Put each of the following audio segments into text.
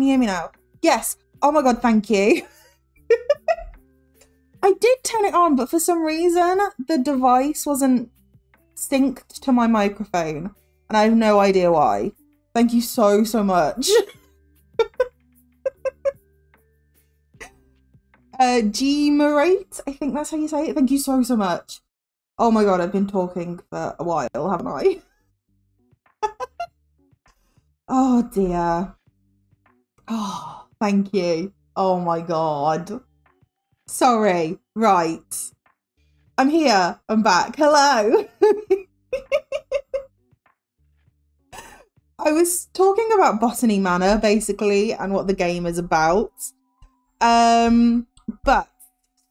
Can you hear me now? Yes. Oh my god, thank you. I did turn it on, but for some reason the device wasn't synced to my microphone. And I have no idea why. Thank you so, so much. uh, G Marate, I think that's how you say it. Thank you so, so much. Oh my god, I've been talking for a while, haven't I? oh dear. Oh, thank you. Oh my god. Sorry. Right. I'm here. I'm back. Hello. I was talking about Botany Manor basically and what the game is about. Um, but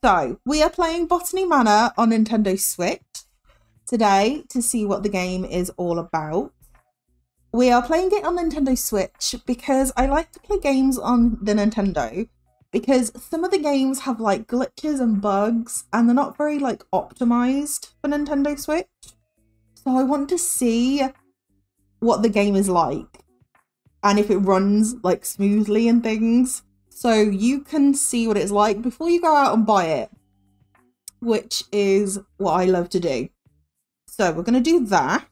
so we are playing Botany Manor on Nintendo Switch today to see what the game is all about. We are playing it on Nintendo Switch because I like to play games on the Nintendo because some of the games have like glitches and bugs and they're not very like optimized for Nintendo Switch. So I want to see what the game is like and if it runs like smoothly and things. So you can see what it's like before you go out and buy it, which is what I love to do. So we're going to do that.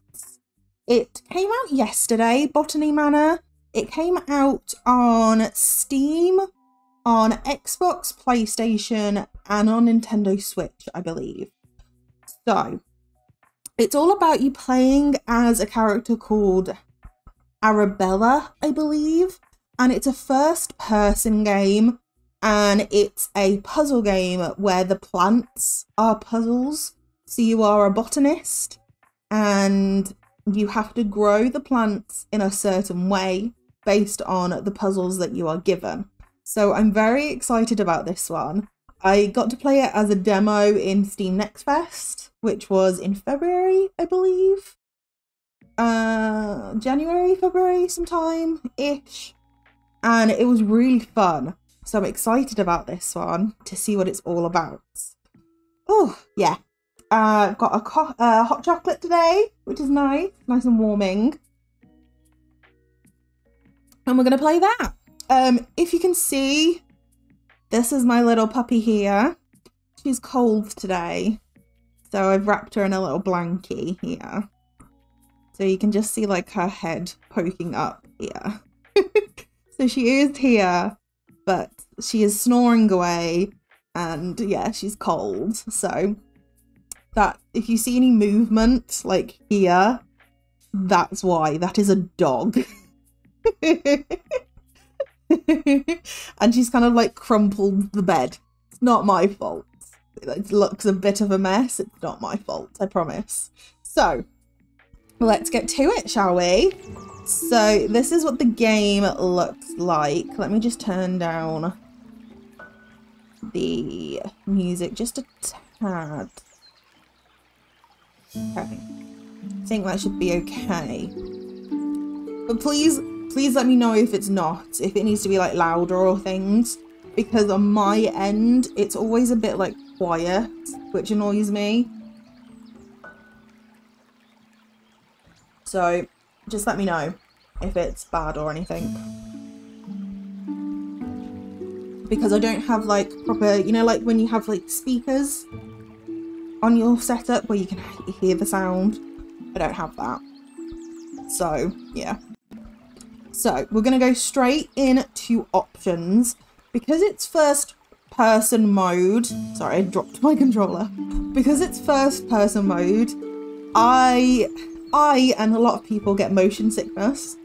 It came out yesterday, Botany Manor. It came out on Steam, on Xbox, PlayStation, and on Nintendo Switch, I believe. So, it's all about you playing as a character called Arabella, I believe. And it's a first person game and it's a puzzle game where the plants are puzzles. So you are a botanist and you have to grow the plants in a certain way based on the puzzles that you are given. So I'm very excited about this one. I got to play it as a demo in Steam Next Fest, which was in February, I believe. Uh, January, February, sometime ish. And it was really fun. So I'm excited about this one to see what it's all about. Oh, yeah. Uh, got a uh, hot chocolate today, which is nice, nice and warming. And we're going to play that. Um, if you can see, this is my little puppy here. She's cold today. So I've wrapped her in a little blankie here. So you can just see like her head poking up here. so she is here, but she is snoring away and yeah, she's cold. So that if you see any movement like here, that's why. That is a dog. and she's kind of like crumpled the bed. It's not my fault. It looks a bit of a mess. It's not my fault, I promise. So, let's get to it, shall we? So, this is what the game looks like. Let me just turn down the music just a tad. Okay. I think that should be okay. But please, please let me know if it's not, if it needs to be like louder or things. Because on my end, it's always a bit like quiet, which annoys me. So just let me know if it's bad or anything. Because I don't have like proper, you know, like when you have like speakers on your setup where you can hear the sound. I don't have that. So, yeah. So, we're going to go straight into options. Because it's first person mode, sorry, I dropped my controller. Because it's first person mode, I I and a lot of people get motion sickness.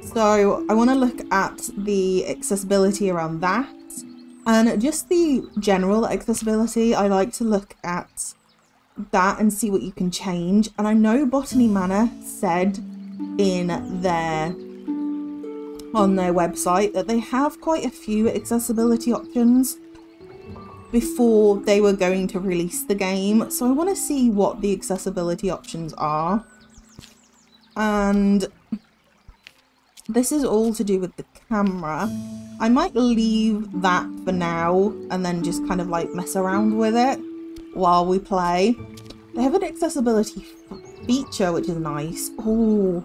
So I want to look at the accessibility around that and just the general accessibility. I like to look at that and see what you can change. And I know Botany Manor said in their on their website that they have quite a few accessibility options before they were going to release the game. So I want to see what the accessibility options are. And this is all to do with the camera. I might leave that for now and then just kind of like mess around with it while we play. They have an accessibility feature which is nice. Oh,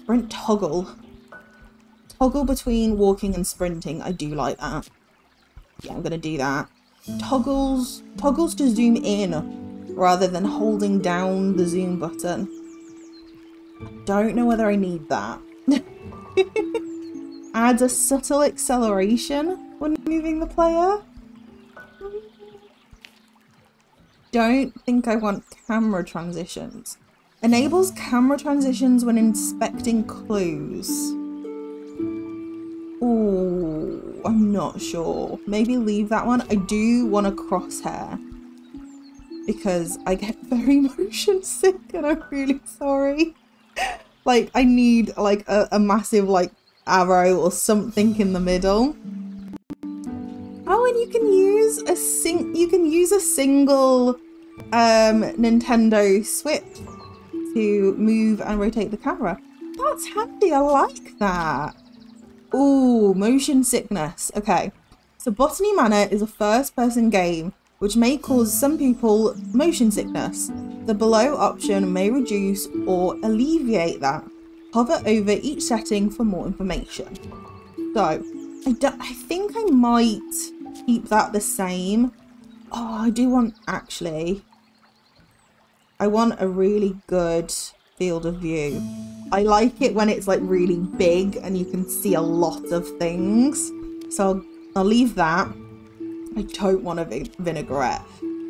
sprint toggle. Toggle between walking and sprinting. I do like that. Yeah, I'm gonna do that. Toggles, toggles to zoom in rather than holding down the zoom button. I don't know whether I need that. Adds a subtle acceleration when moving the player. Don't think I want camera transitions. Enables camera transitions when inspecting clues. Oh, I'm not sure. Maybe leave that one. I do want a crosshair because I get very motion sick and I'm really sorry. Like I need like a, a massive like arrow or something in the middle. Oh, and you can use a sing you can use a single um Nintendo Switch to move and rotate the camera. That's handy, I like that. Oh, motion sickness. Okay. So Botany Manor is a first person game which may cause some people motion sickness. The below option may reduce or alleviate that. Hover over each setting for more information. So, I, do, I think I might keep that the same. Oh, I do want, actually, I want a really good field of view. I like it when it's like really big and you can see a lot of things. So I'll, I'll leave that. I don't want a vinaigrette.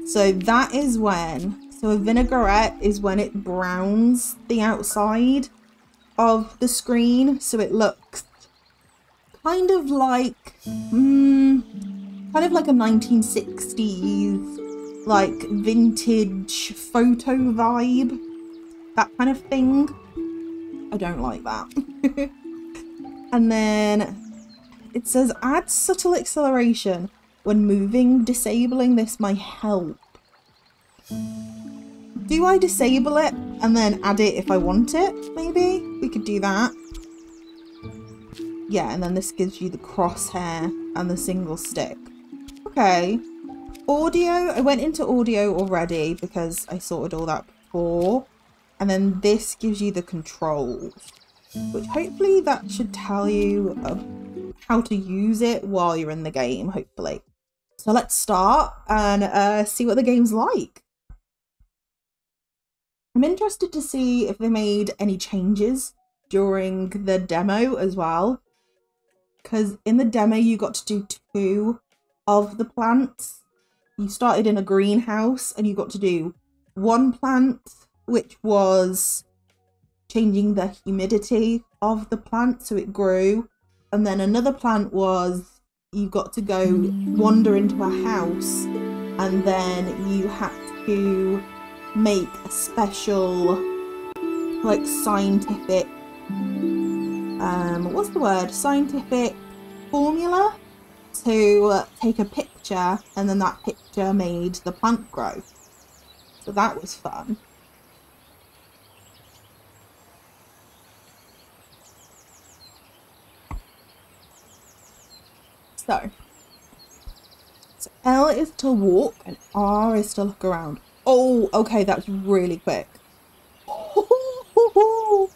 So that is when, so a vinaigrette is when it browns the outside of the screen. So it looks kind of like, mm, kind of like a 1960s, like vintage photo vibe. That kind of thing. I don't like that. and then it says add subtle acceleration when moving, disabling this might help. Do I disable it and then add it if I want it, maybe? We could do that. Yeah, and then this gives you the crosshair and the single stick. Okay. Audio, I went into audio already because I sorted all that before. And then this gives you the controls, which hopefully that should tell you uh, how to use it while you're in the game, hopefully. So let's start and uh, see what the game's like. I'm interested to see if they made any changes during the demo as well. Because in the demo, you got to do two of the plants. You started in a greenhouse and you got to do one plant, which was changing the humidity of the plant so it grew. And then another plant was you got to go wander into a house and then you had to make a special like scientific um, what's the word? Scientific formula to take a picture and then that picture made the plant grow. So that was fun. So, so L is to walk and R is to look around. Oh, okay, that's really quick.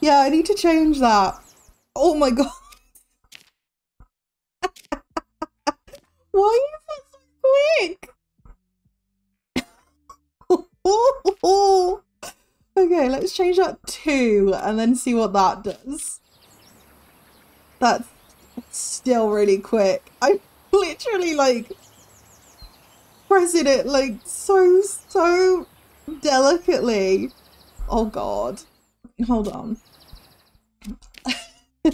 yeah, I need to change that. Oh my god. Why is that so quick? okay, let's change that to and then see what that does. That's still really quick. I'm literally like pressing it like so so delicately. Oh god. Hold on.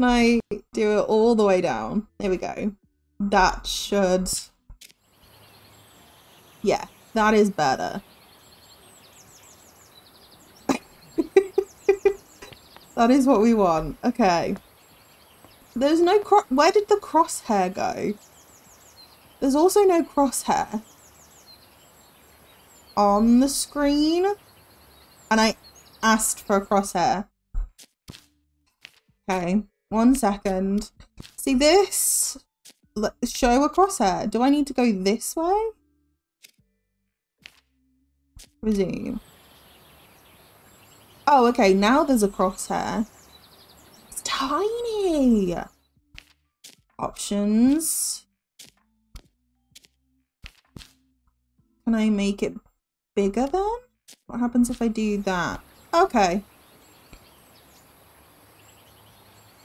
Can I do it all the way down? There we go. That should... Yeah, that is better. that is what we want. Okay. There's no cro- Where did the crosshair go? There's also no crosshair on the screen. And I asked for a crosshair. Okay. One second. See this? Let's Show a crosshair. Do I need to go this way? Resume. Oh, okay. Now there's a crosshair. It's tiny. Options. Can I make it bigger then? What happens if I do that? Okay.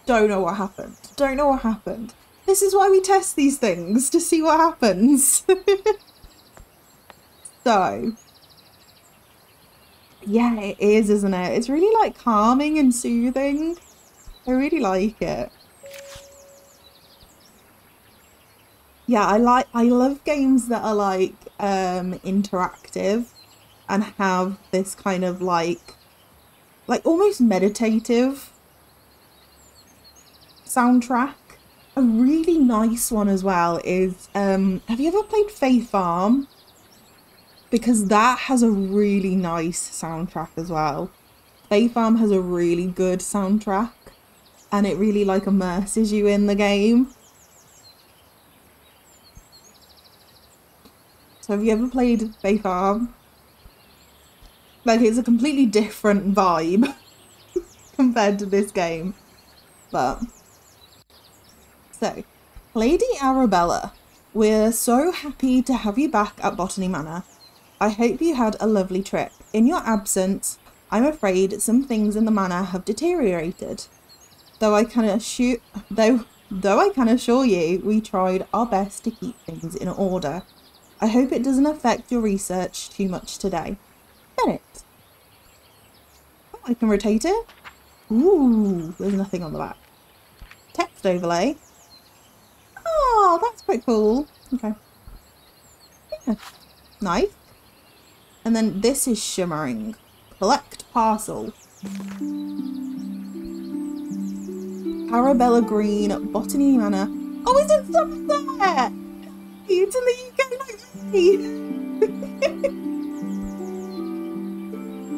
Don't know what happened. Don't know what happened. This is why we test these things, to see what happens. so, yeah, it is, isn't it? It's really like calming and soothing. I really like it. Yeah, I like I love games that are like um interactive and have this kind of like like almost meditative soundtrack. A really nice one as well is um have you ever played Fae Farm? Because that has a really nice soundtrack as well. Fae Farm has a really good soundtrack and it really like immerses you in the game. So have you ever played Fae Farm? Like it's a completely different vibe compared to this game. But so, Lady Arabella, we're so happy to have you back at Botany Manor. I hope you had a lovely trip. In your absence, I'm afraid some things in the manor have deteriorated. Though I can assure though though I can assure you we tried our best to keep things in order. I hope it doesn't affect your research too much today. Bennett. Oh, I can rotate it. Ooh, there's nothing on the back. Text overlay. Oh, that's quite cool. Okay. Yeah. Nice. And then this is shimmering. Collect parcel. Arabella Green, Botany Manor. Oh, is it there? It's in the UK like me.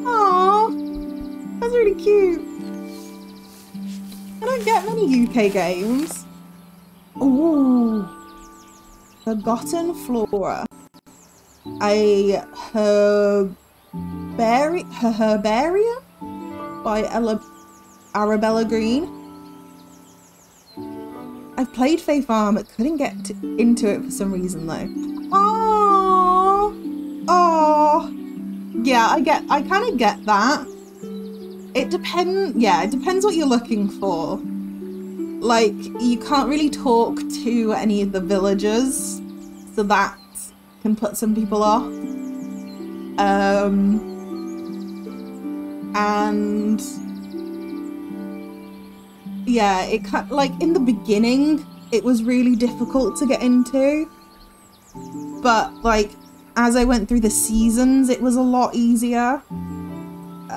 Aww. That's really cute. I don't get many UK games. Ooh. Forgotten Flora. A herbari herbarium by Ella Arabella Green. I've played Fae Farm, but couldn't get to, into it for some reason though. Oh, oh, yeah. I get. I kind of get that. It depends. Yeah, it depends what you're looking for like you can't really talk to any of the villagers so that can put some people off um and yeah it cut like in the beginning it was really difficult to get into but like as i went through the seasons it was a lot easier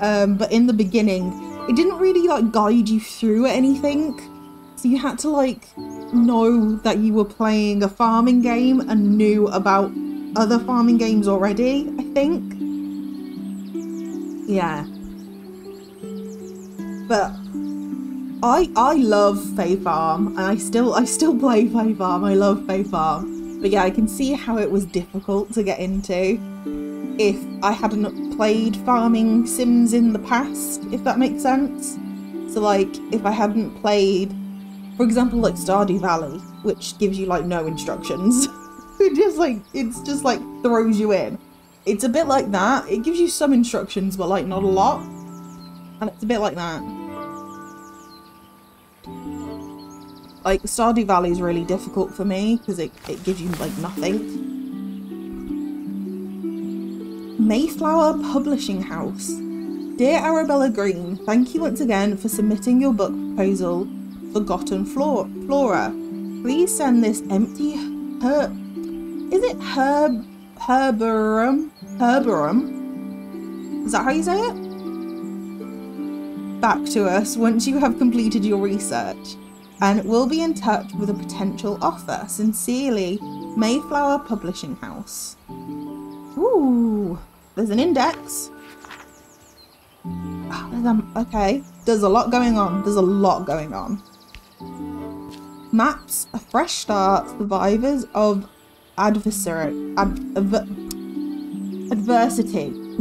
um but in the beginning it didn't really like guide you through anything. So you had to like know that you were playing a farming game and knew about other farming games already, I think. Yeah. But I I love Fae Farm and I still I still play Fae Farm. I love Fae Farm. But yeah, I can see how it was difficult to get into if I hadn't played farming sims in the past, if that makes sense. So like if I hadn't played for example like Stardew Valley, which gives you like no instructions. it just like it's just like throws you in. It's a bit like that. It gives you some instructions but like not a lot. And it's a bit like that. Like Stardew Valley is really difficult for me because it, it gives you like nothing. Mayflower Publishing House. Dear Arabella Green, thank you once again for submitting your book proposal, Forgotten Flora. Please send this empty herb. is it herb herbarum herbarum? Is that how you say it? Back to us once you have completed your research and we'll be in touch with a potential offer. Sincerely, Mayflower Publishing House. Ooh, there's an index. Oh, okay, there's a lot going on. There's a lot going on. Maps, a fresh start, survivors of adversary, ad, adversity.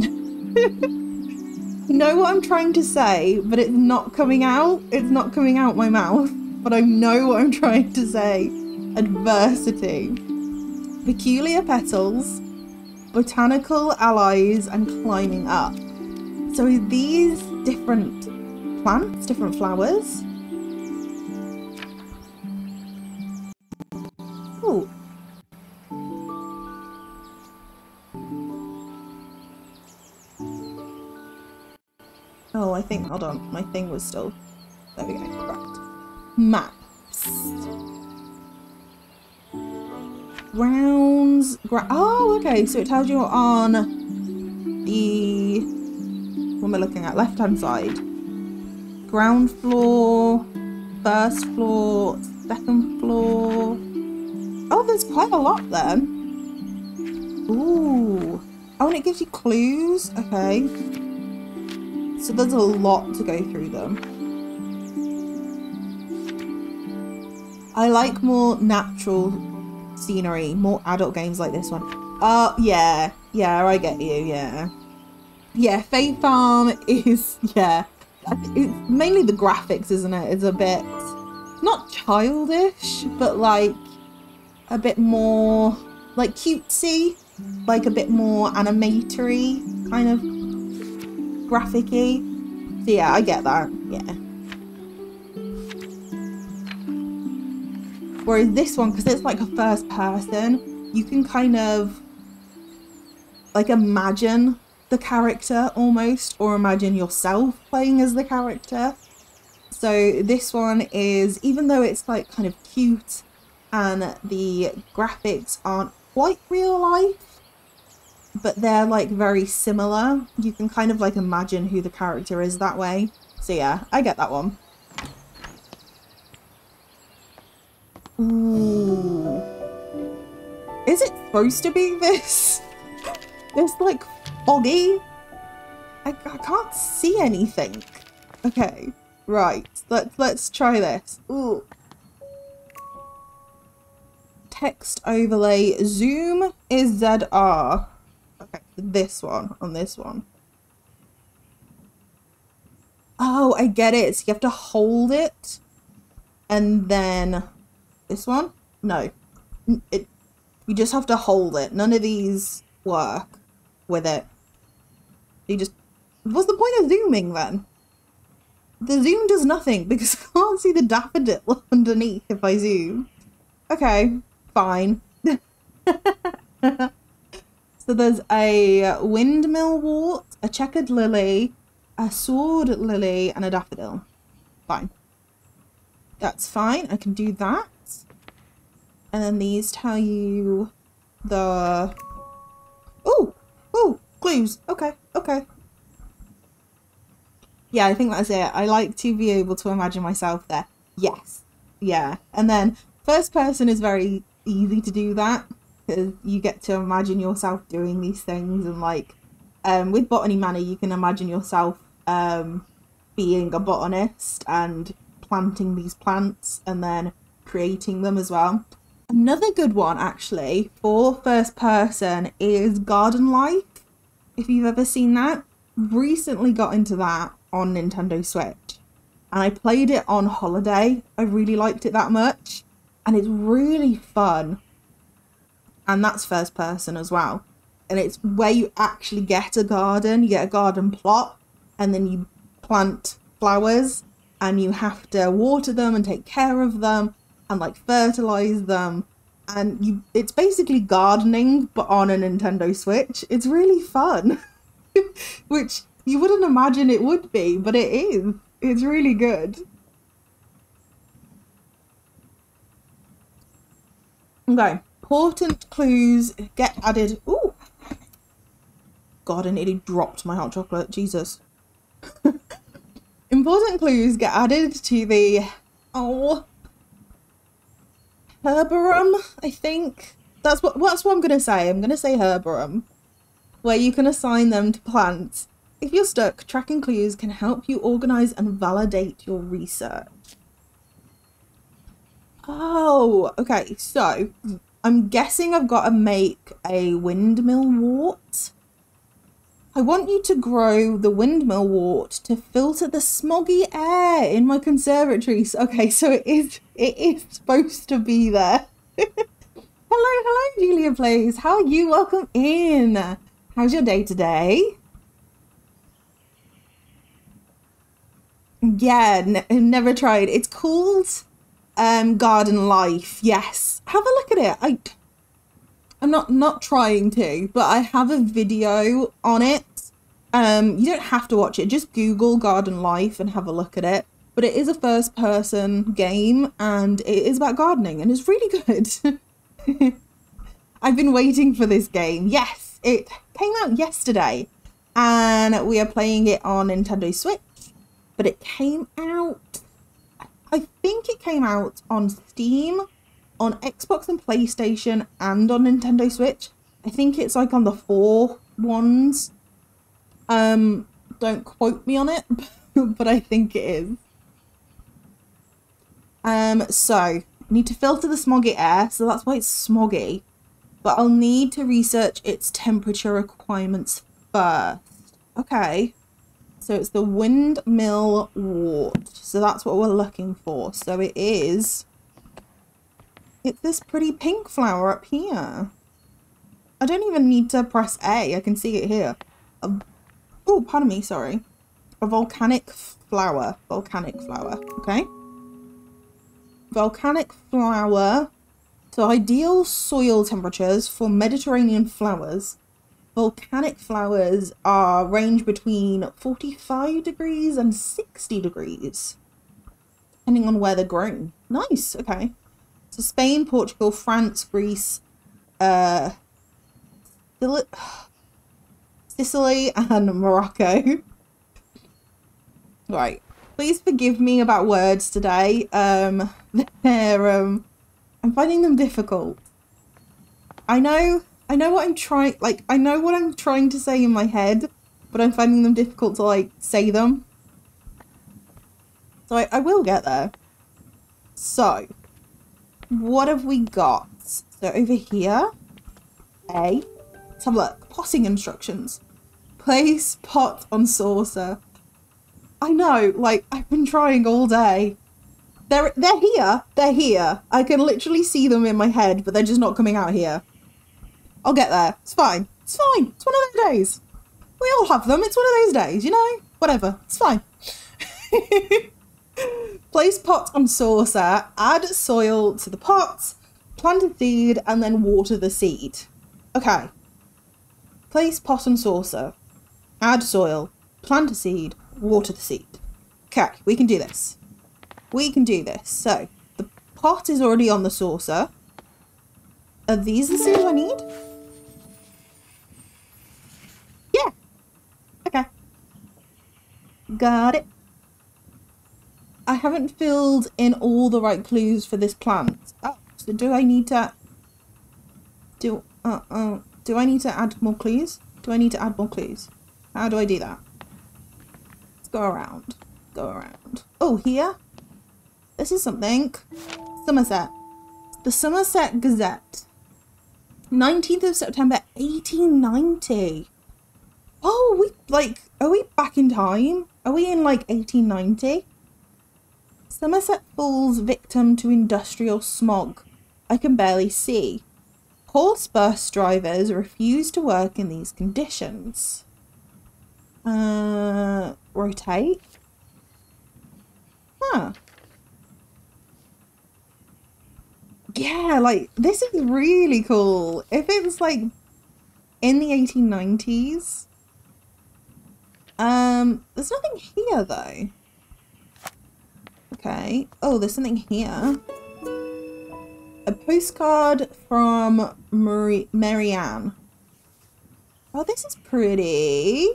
you know what I'm trying to say, but it's not coming out. It's not coming out my mouth but I know what I'm trying to say. Adversity. Peculiar petals, botanical allies, and climbing up. So these different plants, different flowers? Oh. Oh, I think, hold on, my thing was still, there we go, right maps. Grounds. Gra oh, okay. So it tells you on the. Am I looking at? Left hand side. Ground floor, first floor, second floor. Oh, there's quite a lot then. Ooh. Oh, and it gives you clues. Okay. So there's a lot to go through them. I like more natural scenery, more adult games like this one. Uh, yeah, yeah, I get you, yeah. Yeah, Fae Farm is, yeah, it's mainly the graphics, isn't it? It's a bit, not childish, but like a bit more, like cutesy, like a bit more animatory, kind of graphic-y. So yeah, I get that, yeah. Whereas this one, because it's like a first person, you can kind of like imagine the character almost, or imagine yourself playing as the character. So this one is, even though it's like kind of cute and the graphics aren't quite real life, but they're like very similar, you can kind of like imagine who the character is that way. So yeah, I get that one. Ooh. Is it supposed to be this? It's like foggy. I, I can't see anything. Okay, right. Let's let's try this. Ooh. Text overlay. Zoom is ZR. Okay, this one on this one. Oh, I get it. So you have to hold it and then this one? No. It, you just have to hold it. None of these work with it. You just... What's the point of zooming then? The zoom does nothing because I can't see the daffodil underneath if I zoom. Okay, fine. so there's a windmill wort, a checkered lily, a sword lily, and a daffodil. Fine. That's fine. I can do that. And then these tell you the... Oh! Oh! Clues! Okay, okay. Yeah, I think that's it. I like to be able to imagine myself there. Yes. Yeah. And then first person is very easy to do that because you get to imagine yourself doing these things and like um, with Botany Manor you can imagine yourself um, being a botanist and planting these plants and then creating them as well. Another good one actually for first person is Garden Life. If you've ever seen that, recently got into that on Nintendo Switch and I played it on holiday. I really liked it that much and it's really fun. And that's first person as well. And it's where you actually get a garden, you get a garden plot and then you plant flowers and you have to water them and take care of them and like fertilize them and you it's basically gardening but on a Nintendo Switch. It's really fun. Which you wouldn't imagine it would be, but it is. It's really good. Okay. Important clues get added. Ooh. God, I nearly dropped my hot chocolate. Jesus. Important clues get added to the oh herbarum, I think. That's what that's what I'm gonna say. I'm gonna say herbarum. Where you can assign them to plants. If you're stuck, tracking clues can help you organize and validate your research. Oh, okay. So I'm guessing I've got to make a windmill wort. I want you to grow the windmill wort to filter the smoggy air in my conservatories. Okay, so it is it is supposed to be there. hello, hello, Julia please. How are you? Welcome in. How's your day today? Yeah, never tried. It's called um, Garden Life. Yes, have a look at it. I I'm not not trying to, but I have a video on it. Um, you don't have to watch it. Just Google Garden Life and have a look at it. But it is a first person game and it is about gardening and it's really good. I've been waiting for this game. Yes, it came out yesterday and we are playing it on Nintendo Switch. But it came out, I think it came out on Steam on Xbox and PlayStation and on Nintendo Switch. I think it's like on the four ones. Um, don't quote me on it, but I think it is. Um, so need to filter the smoggy air, so that's why it's smoggy. But I'll need to research its temperature requirements first. Okay. So it's the windmill wort. So that's what we're looking for. So it is it's this pretty pink flower up here. I don't even need to press A. I can see it here. oh, pardon me, sorry. A volcanic flower. Volcanic flower, okay? Volcanic flower. So ideal soil temperatures for Mediterranean flowers. Volcanic flowers are range between 45 degrees and 60 degrees. Depending on where they're grown. Nice, okay. So Spain, Portugal, France, Greece, uh, Sicily, and Morocco. right. Please forgive me about words today. Um, they're, um, I'm finding them difficult. I know, I know what I'm trying, like, I know what I'm trying to say in my head, but I'm finding them difficult to, like, say them. So I, I will get there. So, what have we got? So over here, A, let's have a look. Potting instructions. Place pot on saucer. I know, like, I've been trying all day. They're, they're here. They're here. I can literally see them in my head, but they're just not coming out here. I'll get there. It's fine. It's fine. It's one of those days. We all have them. It's one of those days, you know? Whatever. It's fine. Place pot on saucer, add soil to the pot, plant a seed, and then water the seed. Okay. Place pot on saucer, add soil, plant a seed, water the seed. Okay, we can do this. We can do this. So, the pot is already on the saucer. Are these the seeds I need? Yeah. Okay. got it. I haven't filled in all the right clues for this plant. Oh, so do I need to... Do, uh, uh, do I need to add more clues? Do I need to add more clues? How do I do that? Let's go around. Go around. Oh, here? This is something. Somerset. The Somerset Gazette. 19th of September 1890. Oh, we like, are we back in time? Are we in like 1890? Somerset falls victim to industrial smog. I can barely see. Horse bus drivers refuse to work in these conditions. Uh, rotate. Huh. Yeah, like, this is really cool. If it was, like, in the 1890s. Um, there's nothing here, though. Okay. Oh, there's something here. A postcard from Marie Marianne. Oh, this is pretty.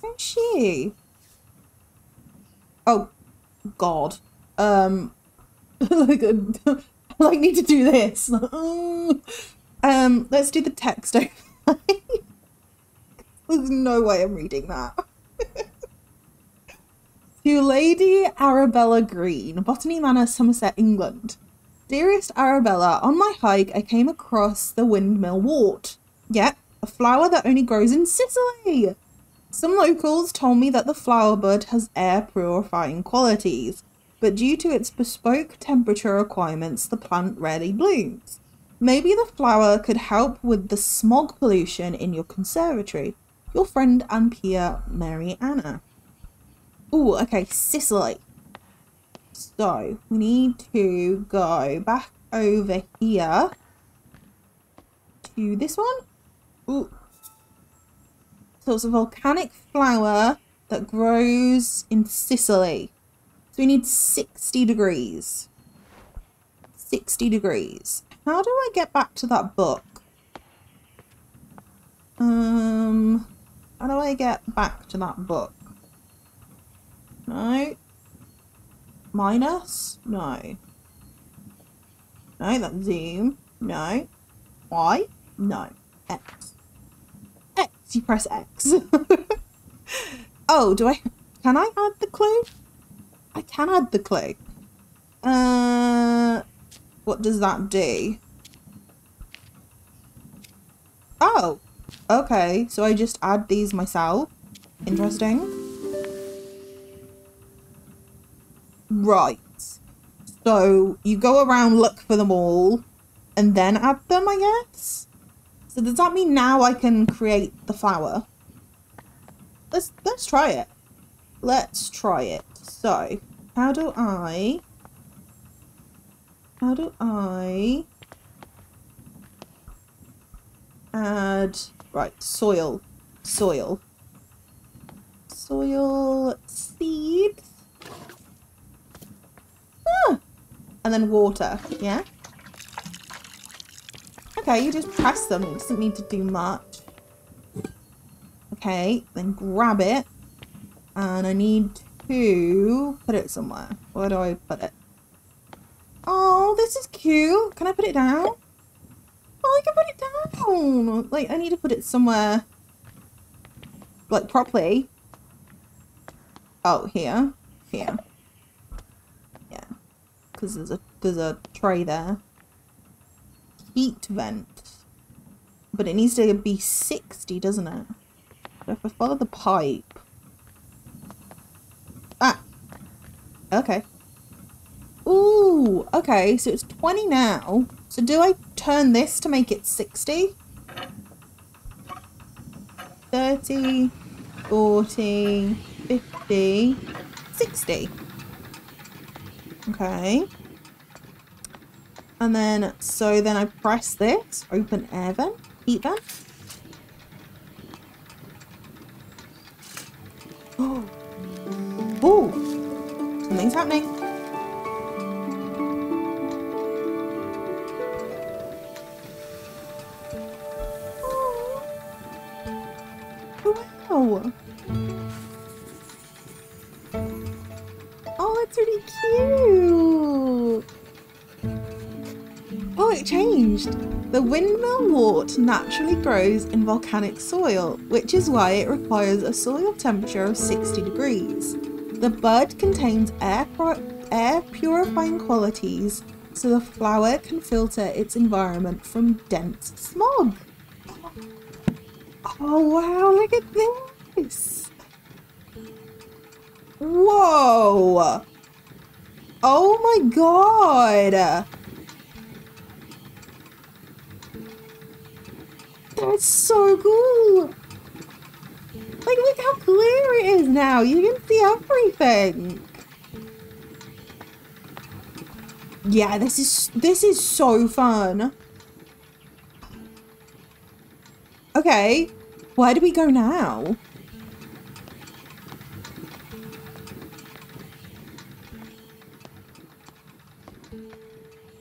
Where's she? Oh, God. Um, like, I need to do this. um, let's do the text There's no way I'm reading that. To Lady Arabella Green, Botany Manor, Somerset, England. Dearest Arabella, on my hike I came across the windmill wort. Yep, a flower that only grows in Sicily. Some locals told me that the flower bud has air purifying qualities, but due to its bespoke temperature requirements, the plant rarely blooms. Maybe the flower could help with the smog pollution in your conservatory. Your friend and peer, Mary Anna. Oh, okay, Sicily. So, we need to go back over here to this one. Ooh. So it's a volcanic flower that grows in Sicily. So we need 60 degrees. 60 degrees. How do I get back to that book? Um, how do I get back to that book? No. Minus? No. No, that's zoom. No. Y? No. X. X. You press X. oh, do I... Can I add the clue? I can add the clue. Uh, what does that do? Oh, okay. So I just add these myself. Interesting. Right. So you go around, look for them all, and then add them, I guess? So does that mean now I can create the flower? Let's, let's try it. Let's try it. So, how do I... How do I... Add... Right, soil. Soil. Soil seeds. Ah! And then water, yeah? Okay, you just press them. It doesn't need to do much. Okay, then grab it. And I need to put it somewhere. Where do I put it? Oh, this is cute. Can I put it down? Oh, I can put it down. Like, I need to put it somewhere, like, properly. Oh, here. Here. Because there's a, there's a tray there. Heat vent. But it needs to be 60, doesn't it? So if I follow the pipe, Ah. Okay. Ooh, okay, so it's 20 now. So do I turn this to make it 60? 30, 40, 50, 60. Okay. And then, so then I press this, open air vent, heat vent. Oh. Ooh! Something's happening. Changed. The windmill wort naturally grows in volcanic soil, which is why it requires a soil temperature of 60 degrees. The bud contains air, air purifying qualities so the flower can filter its environment from dense smog. Oh wow, look at this! Whoa! Oh my god! That's so cool! Like, look how clear it is now! You can see everything! Yeah, this is this is so fun. Okay, where do we go now?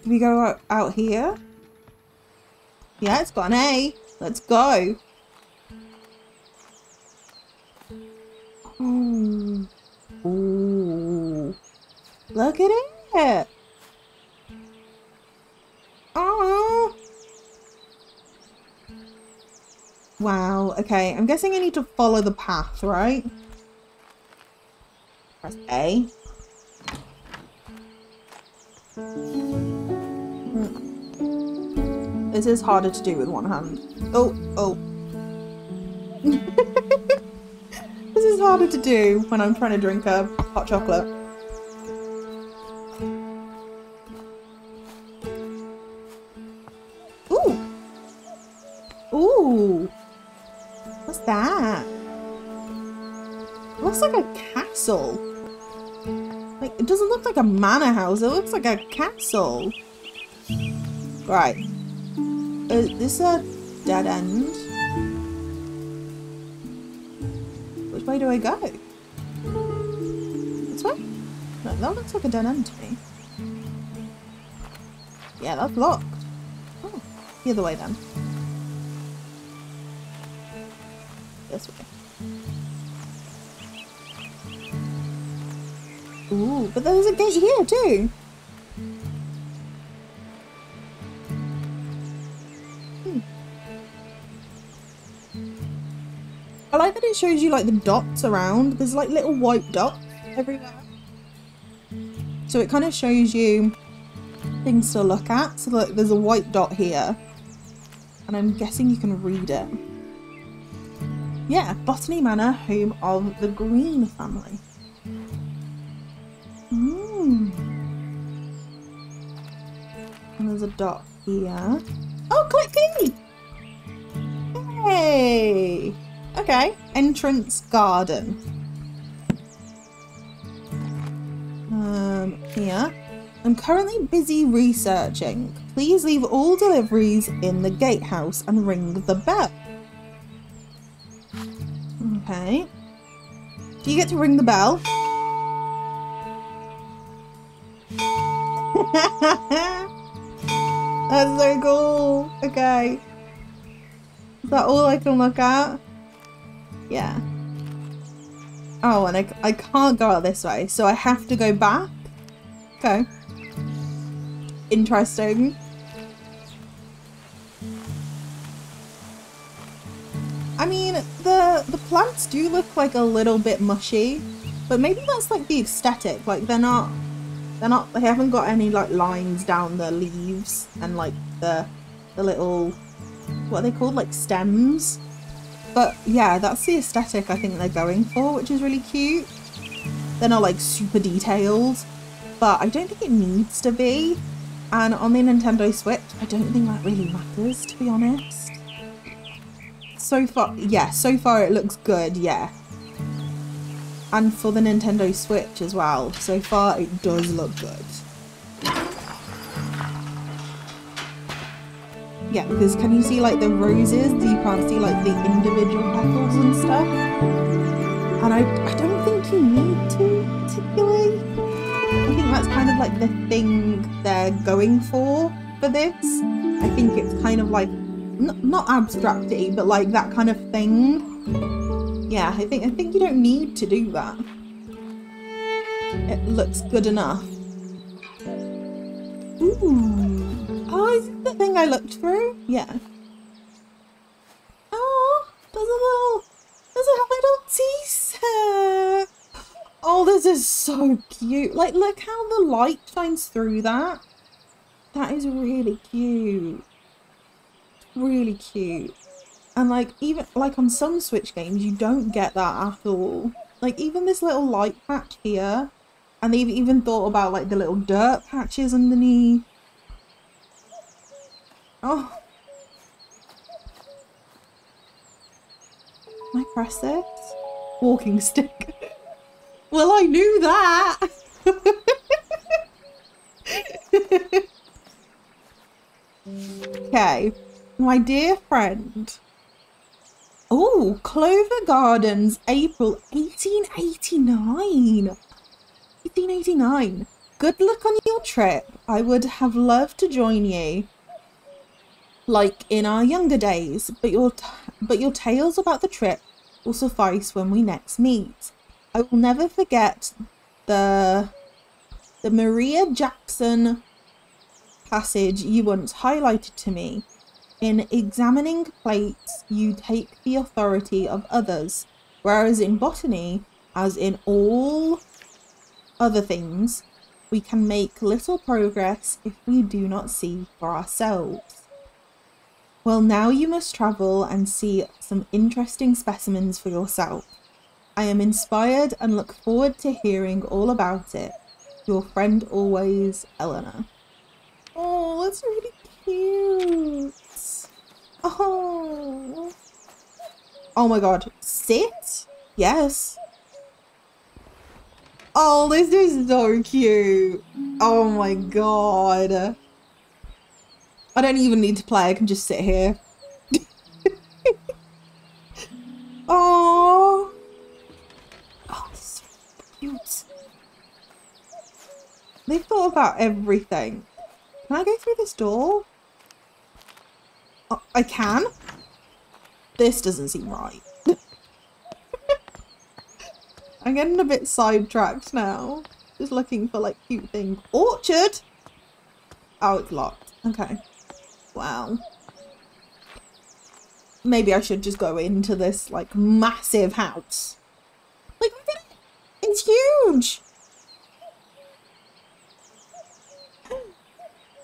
Do we go out, out here? Yeah, it's got an A. Let's go. Ooh. Ooh. Look at it. Wow. Okay, I'm guessing I need to follow the path, right? Press A. This is harder to do with one hand. Oh, oh. this is harder to do when I'm trying to drink a hot chocolate. Ooh. Ooh. What's that? Looks like a castle. Like, it doesn't look like a manor house. It looks like a castle. Right. Is this a dead end? Which way do I go? This way? No, that looks like a dead end to me. Yeah, that's locked. Oh, the other way then. This way. Ooh, but there's a gate here too. It shows you like the dots around. There's like little white dots everywhere. So it kind of shows you things to look at. So like there's a white dot here. And I'm guessing you can read it. Yeah, Botany Manor, home of the Green family. Mm. And there's a dot here. Oh, click key! Hey! Okay. Entrance garden. Um, here. I'm currently busy researching. Please leave all deliveries in the gatehouse and ring the bell. Okay. Do you get to ring the bell? That's so cool. Okay. Is that all I can look at? Yeah. Oh, and I, I can't go out this way, so I have to go back? Okay. Interesting. I mean, the the plants do look like a little bit mushy, but maybe that's like the aesthetic. Like they're not, they're not. They haven't got any like lines down the leaves and like the the little what are they called? Like stems. But yeah, that's the aesthetic I think they're going for, which is really cute. They're not like super detailed, but I don't think it needs to be. And on the Nintendo Switch, I don't think that really matters, to be honest. So far, yeah, so far it looks good, yeah. And for the Nintendo Switch as well, so far it does look good. Yeah, because can you see like the roses? Do you can't see like the individual petals and stuff. And I, I don't think you need to, particularly. I think that's kind of like the thing they're going for for this. I think it's kind of like, not, not abstracty, but like that kind of thing. Yeah, I think I think you don't need to do that. it looks good enough. Ooh. Oh, is it the thing I looked through? Yeah. Oh, there's a little, there's a little tea set. Oh, this is so cute. Like, look how the light shines through that. That is really cute. Really cute. And like, even, like on some Switch games, you don't get that at all. Like, even this little light patch here. And they've even thought about like the little dirt patches underneath. Oh. Can I? Walking stick. well, I knew that. okay. My dear friend. Oh, Clover Gardens, April 1889. 1889. Good luck on your trip. I would have loved to join you. Like in our younger days, but your but your tales about the trip will suffice when we next meet. I will never forget the the Maria Jacson passage you once highlighted to me. In examining plates, you take the authority of others, whereas in botany, as in all other things, we can make little progress if we do not see for ourselves. Well, now you must travel and see some interesting specimens for yourself. I am inspired and look forward to hearing all about it. Your friend always, Eleanor. Oh, that's really cute. Oh. Oh my god. Sit? Yes. Oh, this is so cute. Oh my god. I don't even need to play, I can just sit here. oh. Oh, so cute. They've thought about everything. Can I go through this door? Oh, I can? This doesn't seem right. I'm getting a bit sidetracked now. Just looking for like cute things. Orchard? Oh, it's locked. Okay. Wow. Maybe I should just go into this like massive house. Like, it's huge.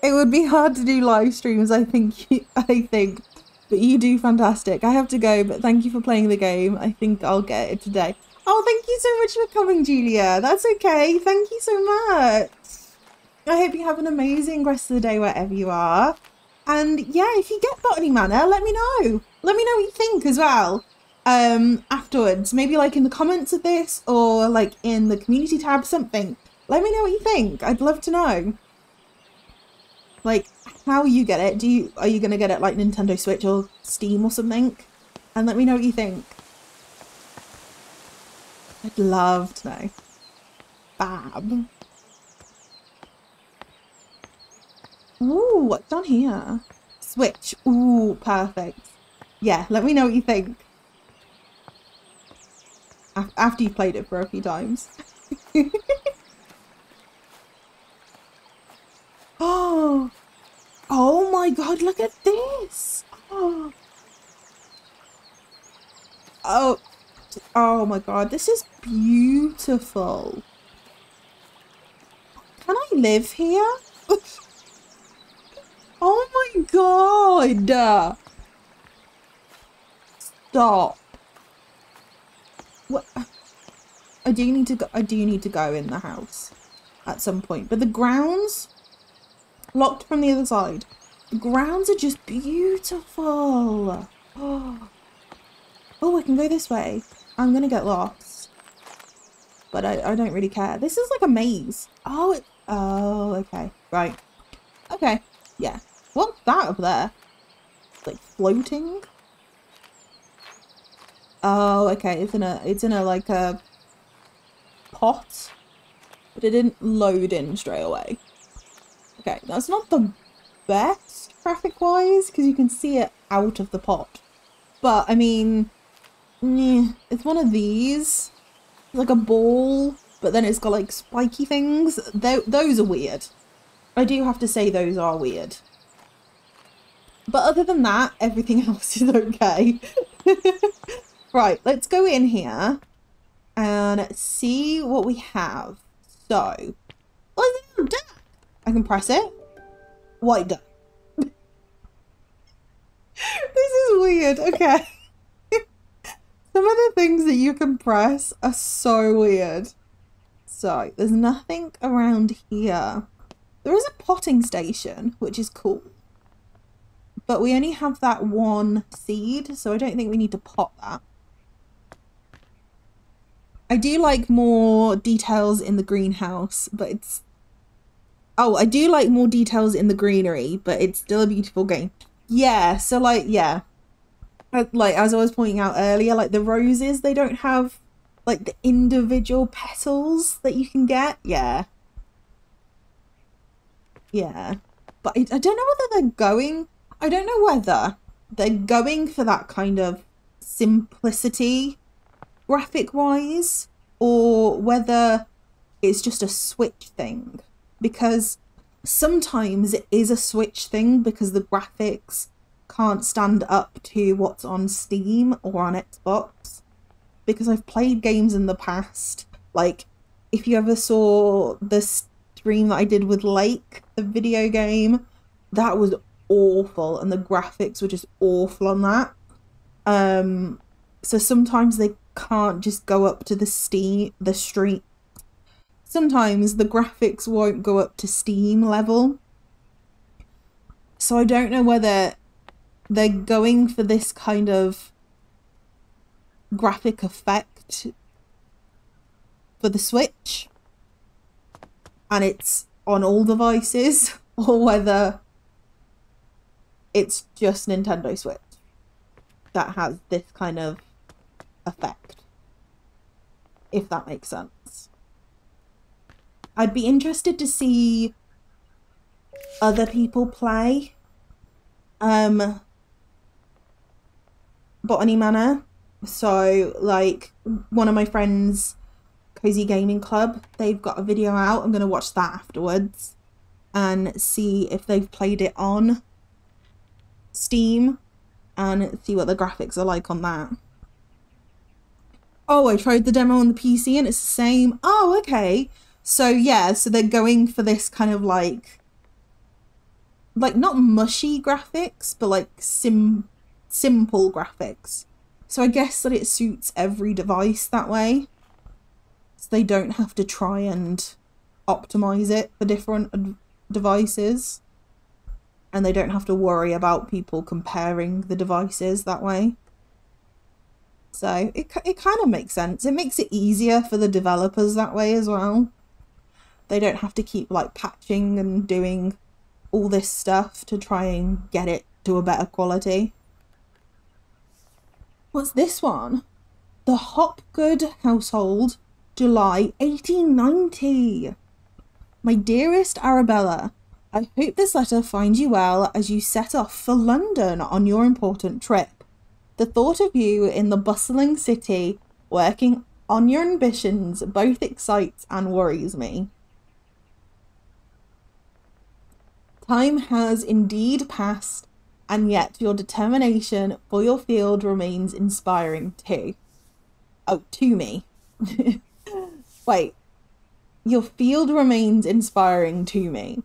It would be hard to do live streams, I think. I think. But you do fantastic. I have to go, but thank you for playing the game. I think I'll get it today. Oh, thank you so much for coming, Julia. That's okay. Thank you so much. I hope you have an amazing rest of the day wherever you are. And yeah, if you get Botany Manor, let me know. Let me know what you think as well. Um, afterwards, maybe like in the comments of this or like in the community tab, something. Let me know what you think. I'd love to know like how you get it. Do you are you gonna get it like Nintendo Switch or Steam or something? And let me know what you think. I'd love to know. Fab. Ooh, what's on here? Switch. Ooh, perfect. Yeah, let me know what you think. After you've played it for a few times. Oh, oh my god, look at this. Oh, oh, oh my god, this is beautiful. Can I live here? oh my god. Stop. What? I do need to go. I do need to go in the house at some point. But the grounds locked from the other side. The grounds are just beautiful. Oh, oh I can go this way. I'm going to get lost. But I, I don't really care. This is like a maze. Oh, it, oh, okay. Right. Okay. Yeah. What's that up there? It's like floating? Oh, okay. It's in a, it's in a, like a pot. But it didn't load in straight away. Okay, that's not the best graphic-wise, because you can see it out of the pot. But, I mean, it's one of these. Like a ball, but but then it's got like spiky things. Th those are weird. I do have to say those are weird. But other than that, everything else is okay. right, let's go in here and see what we have. So, oh, duck. I can press it. White duck. this is weird. Okay. Some of the things that you can press are so weird. So, there's nothing around here. There is a potting station, which is cool. But we only have that one seed, so I don't think we need to pot that. I do like more details in the greenhouse, but it's... Oh, I do like more details in the greenery, but it's still a beautiful game. Yeah, so like, yeah. Uh, like, as I was pointing out earlier, like the roses, they don't have like the individual petals that you can get. Yeah. Yeah. But I, I don't know whether they're going, I don't know whether they're going for that kind of simplicity graphic wise or whether it's just a switch thing. Because sometimes it is a switch thing because the graphics can't stand up to what's on steam or on xbox. Because i've played games in the past like if you ever saw the stream that i did with lake the video game that was awful and the graphics were just awful on that. Um so sometimes they can't just go up to the steam the street sometimes the graphics won't go up to steam level. So i don't know whether they're going for this kind of graphic effect for the switch and it's on all devices or whether it's just nintendo switch that has this kind of effect. If that makes sense. I'd be interested to see other people play um Botany Manor. So like one of my friends Cozy Gaming Club, they've got a video out. I'm gonna watch that afterwards and see if they've played it on Steam and see what the graphics are like on that oh, I tried the demo on the PC and it's the same. Oh, okay. So yeah, so they're going for this kind of like, like not mushy graphics, but like sim simple graphics. So I guess that it suits every device that way. So they don't have to try and optimize it for different devices. And they don't have to worry about people comparing the devices that way. So it, it kind of makes sense. It makes it easier for the developers that way as well. They don't have to keep like patching and doing all this stuff to try and get it to a better quality. What's this one? The Hopgood Household, July 1890. My dearest Arabella, I hope this letter finds you well as you set off for London on your important trip. The thought of you in the bustling city, working on your ambitions, both excites and worries me. Time has indeed passed, and yet your determination for your field remains inspiring too. Oh, to me. Wait. Your field remains inspiring to me.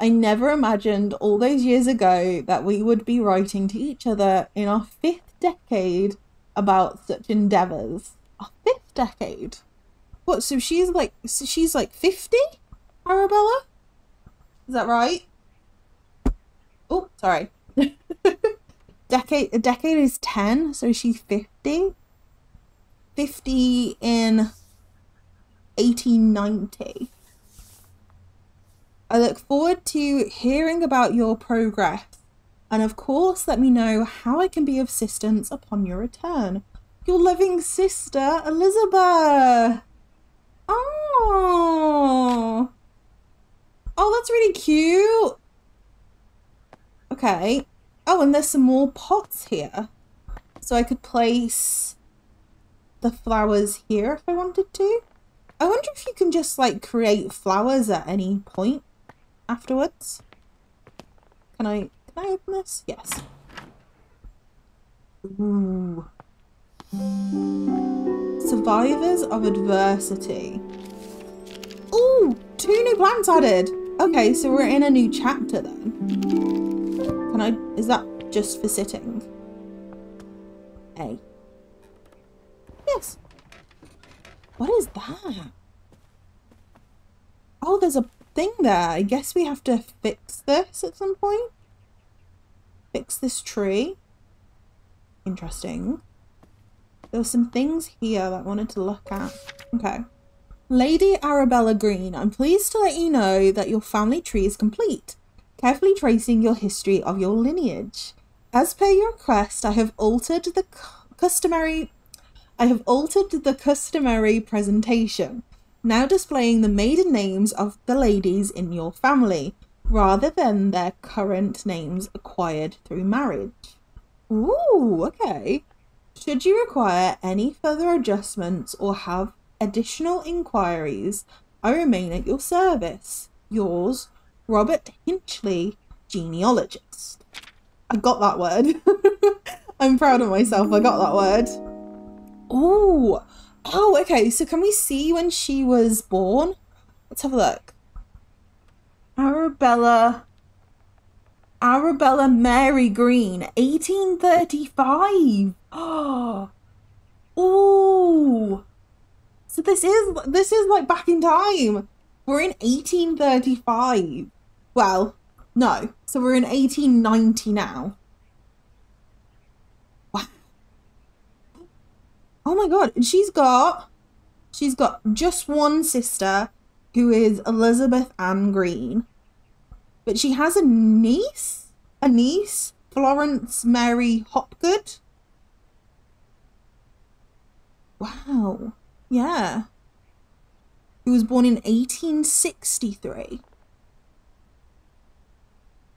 I never imagined all those years ago that we would be writing to each other in our fifth decade about such endeavors. A fifth decade? What, so she's like, so she's like 50? Arabella? Is that right? Oh, sorry. decade, a decade is 10, so she's 50. 50 in 1890. I look forward to hearing about your progress and of course, let me know how I can be of assistance upon your return. Your loving sister, Elizabeth. Oh. Oh, that's really cute. Okay. Oh, and there's some more pots here. So I could place the flowers here if I wanted to. I wonder if you can just like create flowers at any point afterwards. Can I can I open this? Yes. Ooh. Survivors of adversity. Ooh, two new plants added. Okay, so we're in a new chapter then. Can I, is that just for sitting? A. Yes. What is that? Oh, there's a thing there. I guess we have to fix this at some point. Fix this tree. Interesting. There were some things here that I wanted to look at. Okay. Lady Arabella Green, I'm pleased to let you know that your family tree is complete, carefully tracing your history of your lineage. As per your request, I have altered the customary I have altered the customary presentation, now displaying the maiden names of the ladies in your family, rather than their current names acquired through marriage. Ooh, okay. Should you require any further adjustments or have additional inquiries, I remain at your service. Yours, Robert Hinchley, genealogist. I got that word. I'm proud of myself. I got that word. Oh, oh, okay. So can we see when she was born? Let's have a look. Arabella. Arabella Mary Green, 1835. Oh, oh. So this is this is like back in time. We're in 1835. Well, no. So we're in 1890 now. Wow. Oh my god, and she's got she's got just one sister who is Elizabeth Ann Green. But she has a niece, a niece, Florence Mary Hopgood. Wow. Yeah. He was born in 1863.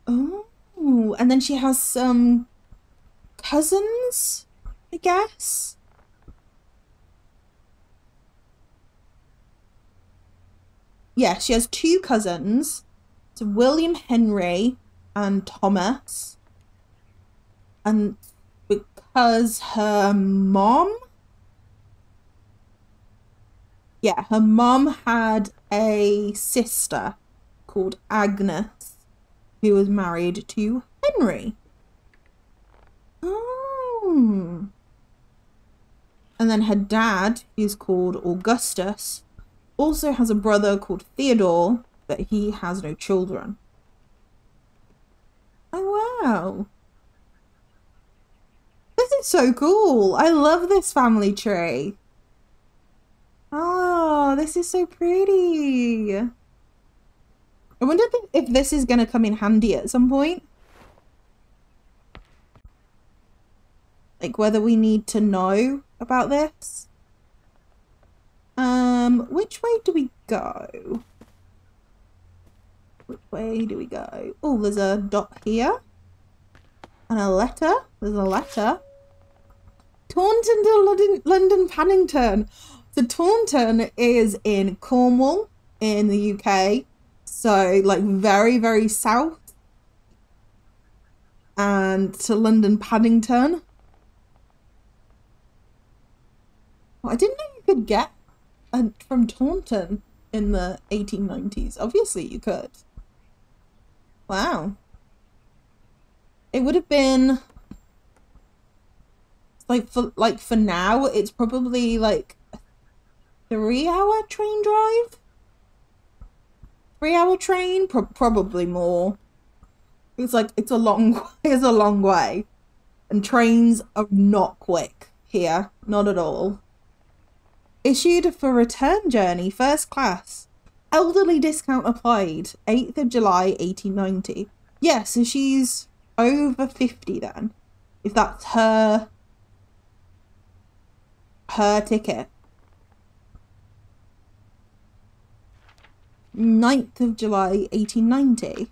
Oh, and then she has some cousins, I guess. Yeah, she has two cousins. It's William Henry and Thomas. And because her mom yeah, her mom had a sister called Agnes who was married to Henry. Oh. And then her dad, is called Augustus, also has a brother called Theodore, but he has no children. Oh, wow. This is so cool. I love this family tree. Oh, this is so pretty. I wonder if this is going to come in handy at some point. Like whether we need to know about this. Um, which way do we go? Which way do we go? Oh, there's a dot here. And a letter. There's a letter. Taunton to London, London Paddington. The Taunton is in Cornwall in the UK. So like very, very south. And to London Paddington. Well, I didn't know you could get a, from Taunton in the 1890s. Obviously you could. Wow. It would have been like for like for now it's probably like three hour train drive? Three hour train? Pro probably more. It's like, it's a long, it's a long way. And trains are not quick here. Not at all. Issued for return journey, first class. Elderly discount applied. 8th of July, 1890. Yeah, so she's over 50 then. If that's her her ticket. 9th of July 1890.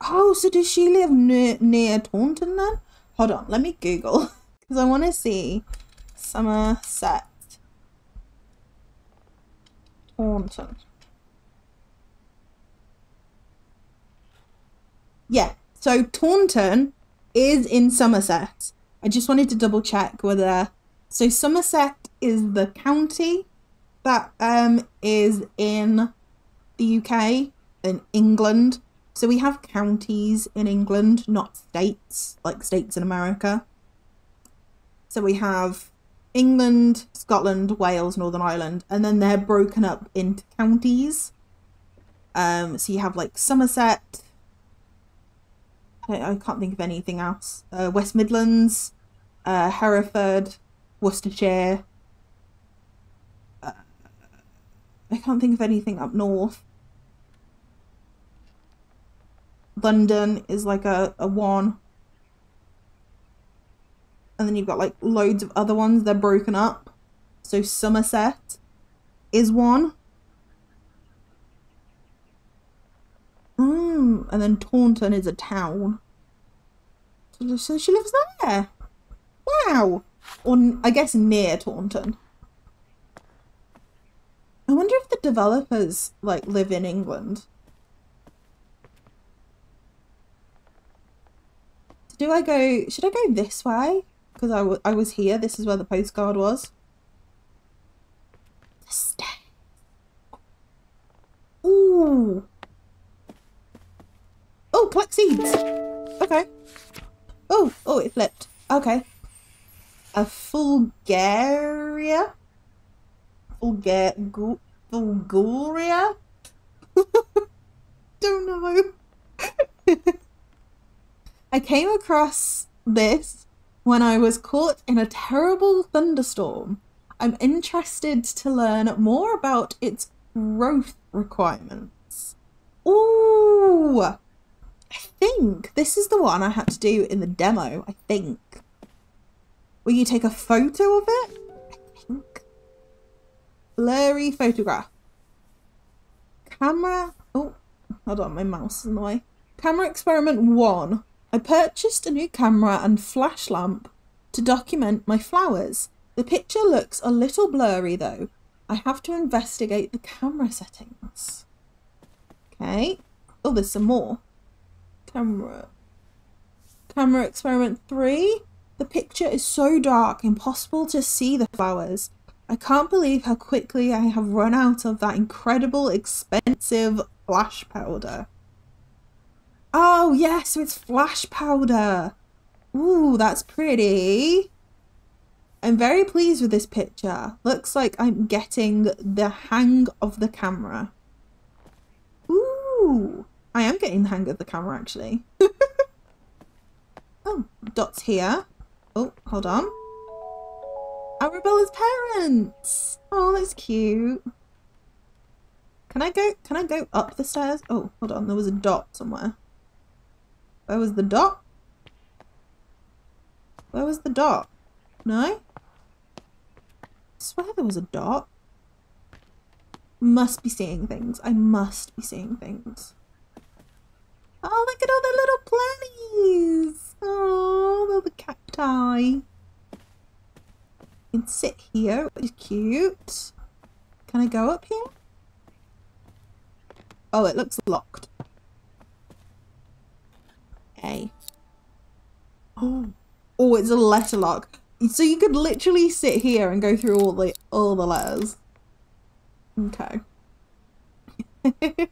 Oh, so does she live near, near Taunton then? Hold on, let me Google. Because I want to see Somerset Taunton. Yeah, so Taunton is in Somerset. I just wanted to double check whether. So Somerset is the county that um is in the UK in England. So we have counties in England, not states like states in America. So we have England, Scotland, Wales, Northern Ireland, and then they're broken up into counties. Um, so you have like Somerset. I, I can't think of anything else. Uh, West Midlands, uh, Hereford, Worcestershire. Uh, I can't think of anything up north. London is like a, a one. And then you've got like loads of other ones, they're broken up. So Somerset is one. Mm, and then Taunton is a town. So, she lives there. Wow. Or I guess near Taunton. I wonder if the developers like live in England. Do I go, should I go this way? Because I, I was here, this is where the postcard was. The stairs. Ooh. Oh, collect seeds. Okay. Oh, oh, it flipped. Okay. A Fulgaria? Fulga Gu Fulguria? Don't know. I came across this when I was caught in a terrible thunderstorm. I'm interested to learn more about its growth requirements. Ooh! I think this is the one I had to do in the demo, I think. Will you take a photo of it? I think. Blurry photograph. Camera. Oh, hold on, my mouse is in the way. Camera experiment one. I purchased a new camera and flash lamp to document my flowers. The picture looks a little blurry though. I have to investigate the camera settings. Okay. Oh, there's some more. Camera. Camera experiment three. The picture is so dark, impossible to see the flowers. I can't believe how quickly I have run out of that incredible, expensive flash powder. Oh, yes, so it's flash powder. Ooh, that's pretty. I'm very pleased with this picture. Looks like I'm getting the hang of the camera. Ooh, I am getting the hang of the camera, actually. oh, dots here. Oh, hold on. Arabella's parents. Oh, that's cute. Can I go, can I go up the stairs? Oh, hold on, there was a dot somewhere. Where was the dot? Where was the dot? No? I swear there was a dot. Must be seeing things. I must be seeing things. Oh, look at all the little plannies. Oh, all the cacti. You can sit here, which is cute. Can I go up here? Oh, it looks locked. A. Oh. Oh, it's a letter lock. So you could literally sit here and go through all the all the letters. Okay.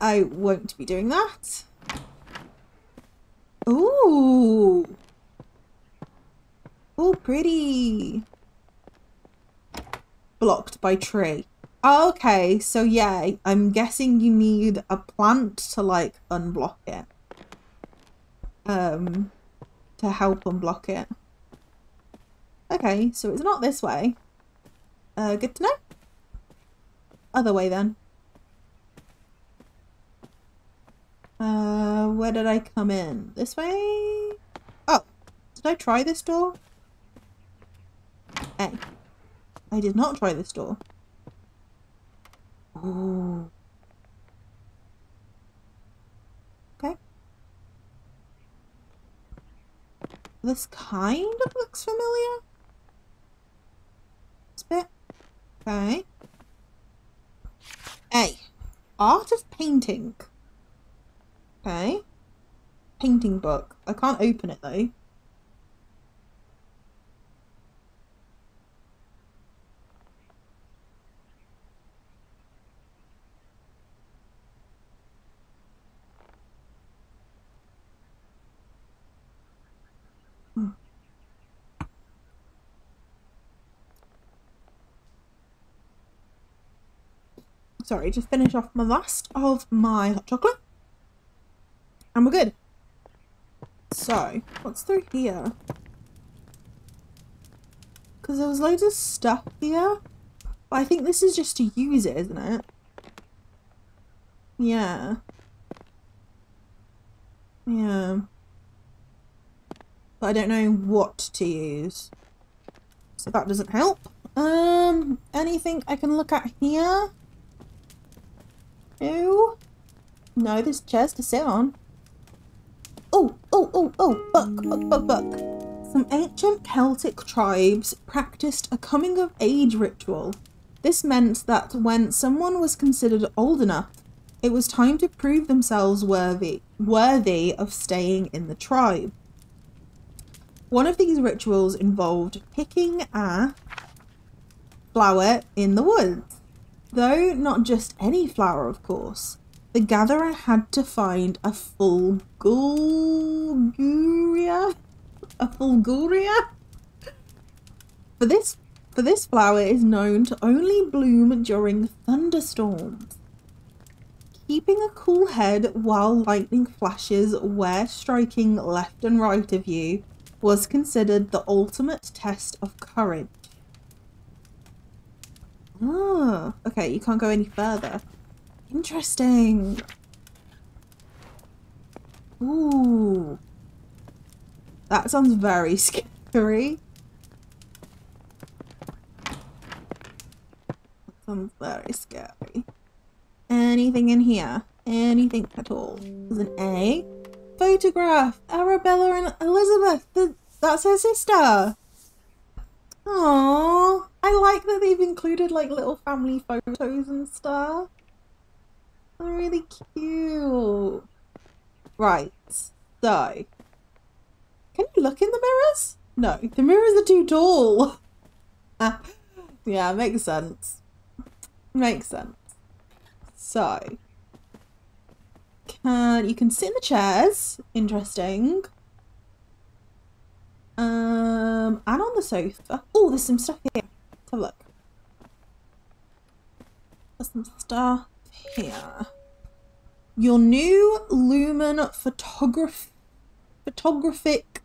I won't be doing that. Ooh. Oh, pretty. Blocked by tree. Okay, so yeah, I'm guessing you need a plant to like unblock it um, to help unblock it. Okay, so it's not this way. Uh, good to know. Other way then. Uh, where did I come in? This way? Oh, did I try this door? Hey, I did not try this door. Ooh. This kind of looks familiar. This bit. Okay. A. Art of painting. Okay. Painting book. I can't open it though. Sorry, just finish off my last of my hot chocolate. And we're good. So, what's through here? Because there was loads of stuff here. But I think this is just to use it, isn't it? Yeah. Yeah. But I don't know what to use. So that doesn't help. Um, anything I can look at here? No. No, there's chairs to sit on. Oh, oh, oh, oh, buck, buck, buck, buck. Some ancient Celtic tribes practiced a coming of age ritual. This meant that when someone was considered old enough, it was time to prove themselves worthy, worthy of staying in the tribe. One of these rituals involved picking a flower in the woods. Though not just any flower, of course, the gatherer had to find a fulguria. A fulguria? For this for this flower is known to only bloom during thunderstorms. Keeping a cool head while lightning flashes were striking left and right of you was considered the ultimate test of courage. Oh, okay, you can't go any further. Interesting. Ooh. That sounds very scary. That sounds very scary. Anything in here? Anything at all? There's an A. Photograph! Arabella and Elizabeth! That's her sister! Aww. I like that they've included like little family photos and stuff. They're really cute. Right, so. Can you look in the mirrors? No, the mirrors are too tall. yeah, makes sense. Makes sense. So. Can you can sit in the chairs. Interesting. Um, and on the sofa. Oh, there's some stuff here. A look. There's some stuff here. Your new Lumen photograph photographic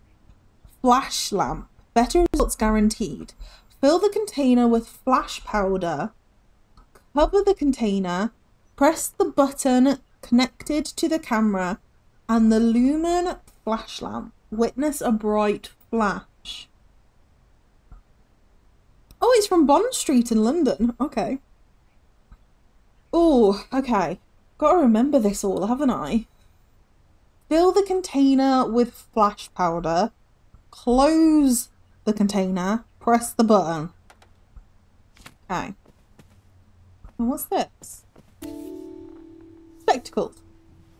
flash lamp. Better results guaranteed. Fill the container with flash powder. Cover the container. Press the button connected to the camera and the Lumen flash lamp. Witness a bright flash. Oh, it's from Bond Street in London. Okay. Oh, okay. Gotta remember this all, haven't I? Fill the container with flash powder. Close the container. Press the button. Okay. And what's this? Spectacles.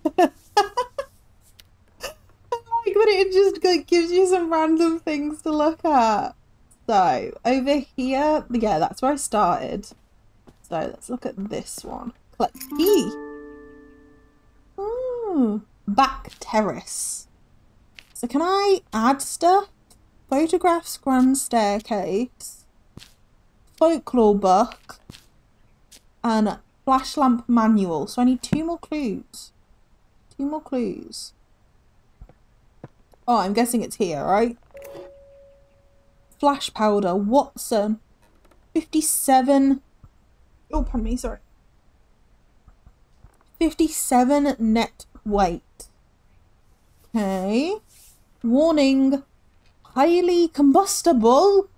I like that it just gives you some random things to look at. So over here, yeah, that's where I started. So let's look at this one. Collect key. Oh, back terrace. So can I add stuff? Photographs, grand staircase, folklore book, and flash lamp manual. So I need two more clues. Two more clues. Oh, I'm guessing it's here, right? Flash powder, Watson, 57. Oh, pardon me, sorry. 57 net weight. Okay. Warning. Highly combustible.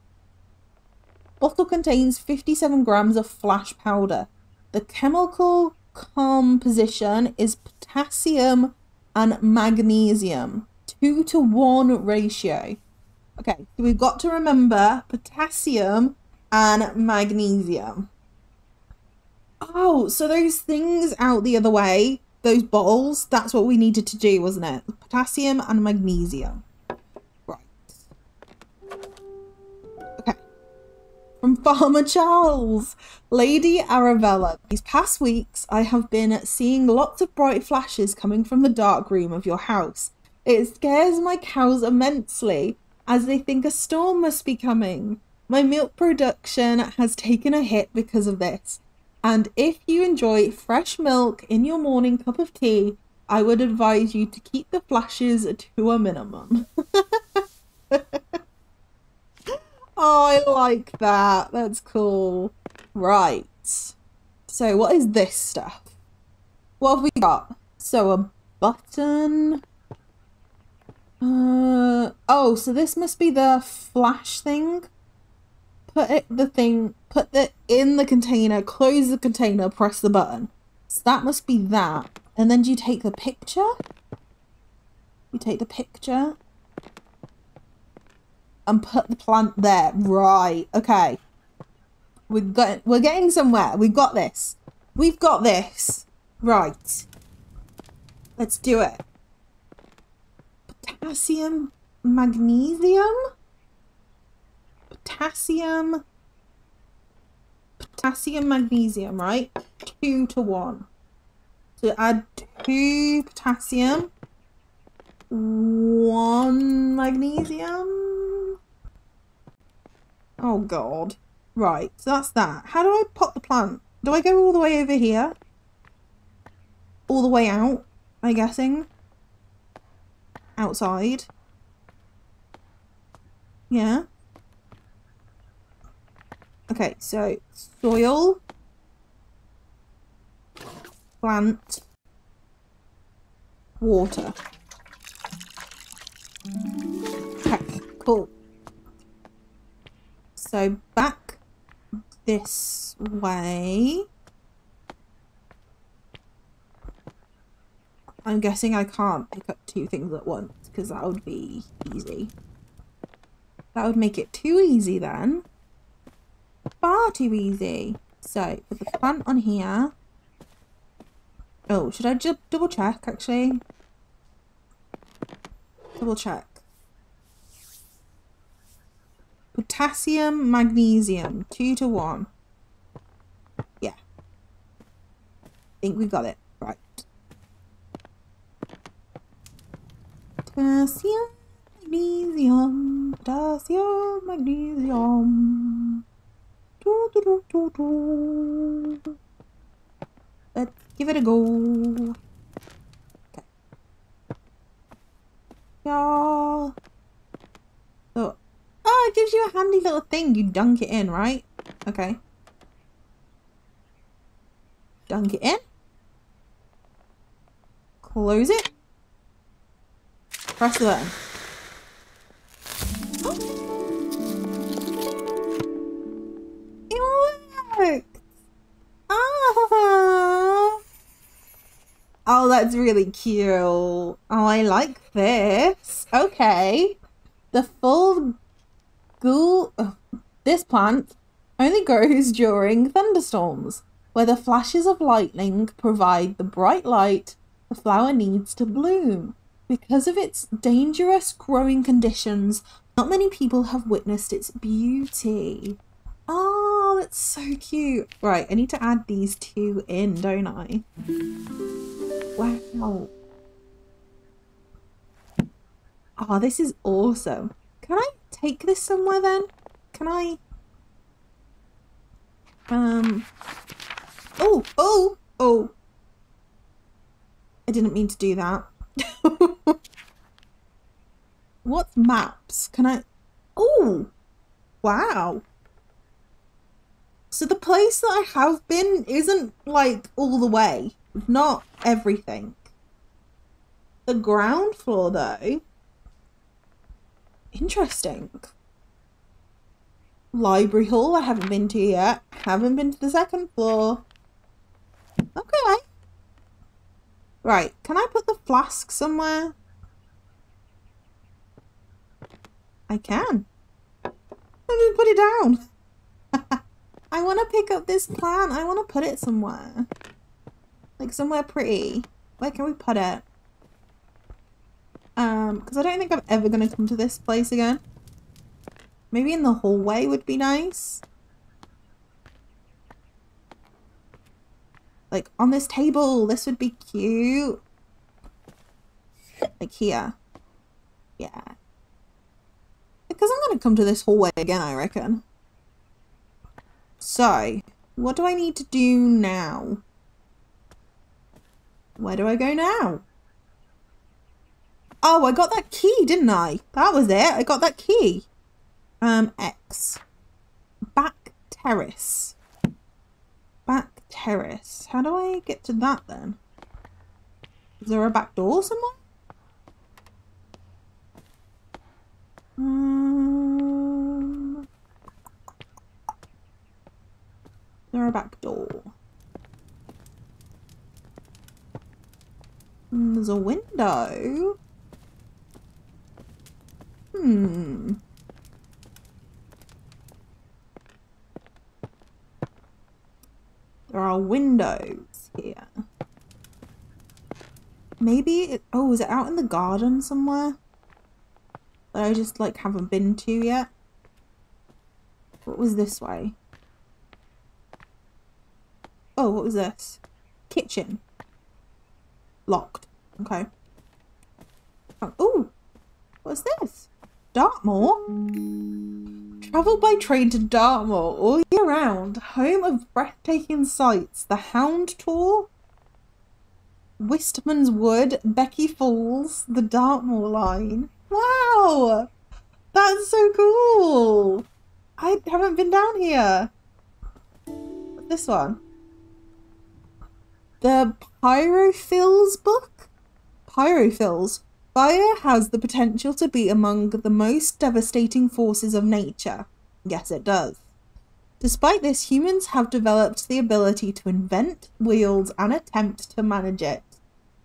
Bottle contains 57 grams of flash powder. The chemical composition is potassium and magnesium. Two to one ratio. Okay, so we've got to remember potassium and magnesium. Oh, so those things out the other way, those bottles, that's what we needed to do, wasn't it? Potassium and magnesium. Right. Okay. From Farmer Charles. Lady Arabella, these past weeks I have been seeing lots of bright flashes coming from the dark room of your house. It scares my cows immensely, as they think a storm must be coming. My milk production has taken a hit because of this. And if you enjoy fresh milk in your morning cup of tea, I would advise you to keep the flashes to a minimum. oh, I like that. That's cool. Right. So, what is this stuff? What have we got? So, a button. Uh, oh, so this must be the flash thing. Put it the thing, put it in the container, close the container, press the button. So that must be that. And then do you take the picture? You take the picture and put the plant there. Right. Okay. We've got we're getting somewhere. We've got this. We've got this. Right. Let's do it potassium, magnesium, potassium, potassium, magnesium, right? Two to one. So add two potassium, one magnesium. Oh god. Right, so that's that. How do I pot the plant? Do I go all the way over here? All the way out, I'm guessing outside. Yeah. Okay, so soil, plant, water. Okay, cool. So back this way. I'm guessing I can't pick up two things at once because that would be easy. That would make it too easy then. Far too easy. So, put the plant on here. Oh, should I just double check actually? Double check. Potassium, magnesium, two to one. Yeah. I think we got it. Potassium, magnesium, potassium, magnesium. Do, do, do, do, do. Let's give it a go. Okay. Yeah. So, oh, it gives you a handy little thing. You dunk it in, right? Okay. Dunk it in. Close it. Press the button. it worked! Ah! Oh, that's really cute. Oh, I like this. Okay. The full ghoul... this plant only grows during thunderstorms, where the flashes of lightning provide the bright light the flower needs to bloom. Because of its dangerous growing conditions, not many people have witnessed its beauty. Oh, that's so cute. Right, I need to add these two in, don't I? Wow. Oh, this is awesome. Can I take this somewhere then? Can I? Um. Oh, oh, oh. I didn't mean to do that. what maps? Can I... Oh! Wow. So the place that I have been isn't, like, all the way. Not everything. The ground floor, though. Interesting. Library hall I haven't been to yet. Haven't been to the second floor. Okay. Right, can I put the flask somewhere? I can. I just put it down. I want to pick up this plant. I want to put it somewhere. Like somewhere pretty. Where can we put it? Um, because I don't think I'm ever going to come to this place again. Maybe in the hallway would be nice. Like on this table, this would be cute. Like here. Yeah. Because I'm going to come to this hallway again, I reckon. So, what do I need to do now? Where do I go now? Oh, I got that key, didn't I? That was it. I got that key. Um, X. Back terrace. Back terrace. How do I get to that then? Is there a back door somewhere? Um, there a back door? Mm, there's a window. Hmm. There are windows here. Maybe it, oh, is it out in the garden somewhere? That I just like haven't been to yet. What was this way? Oh, what was this? Kitchen. Locked. Okay. Oh, ooh. What's this? Dartmoor? Travel by train to Dartmoor all year round, home of breathtaking sights. The Hound Tor, Wistman's Wood, Becky Falls, the Dartmoor line. Wow! That's so cool! I haven't been down here. This one? The Pyrophils book? Pyrophils. Fire has the potential to be among the most devastating forces of nature. Yes, it does. Despite this, humans have developed the ability to invent, wield, and attempt to manage it.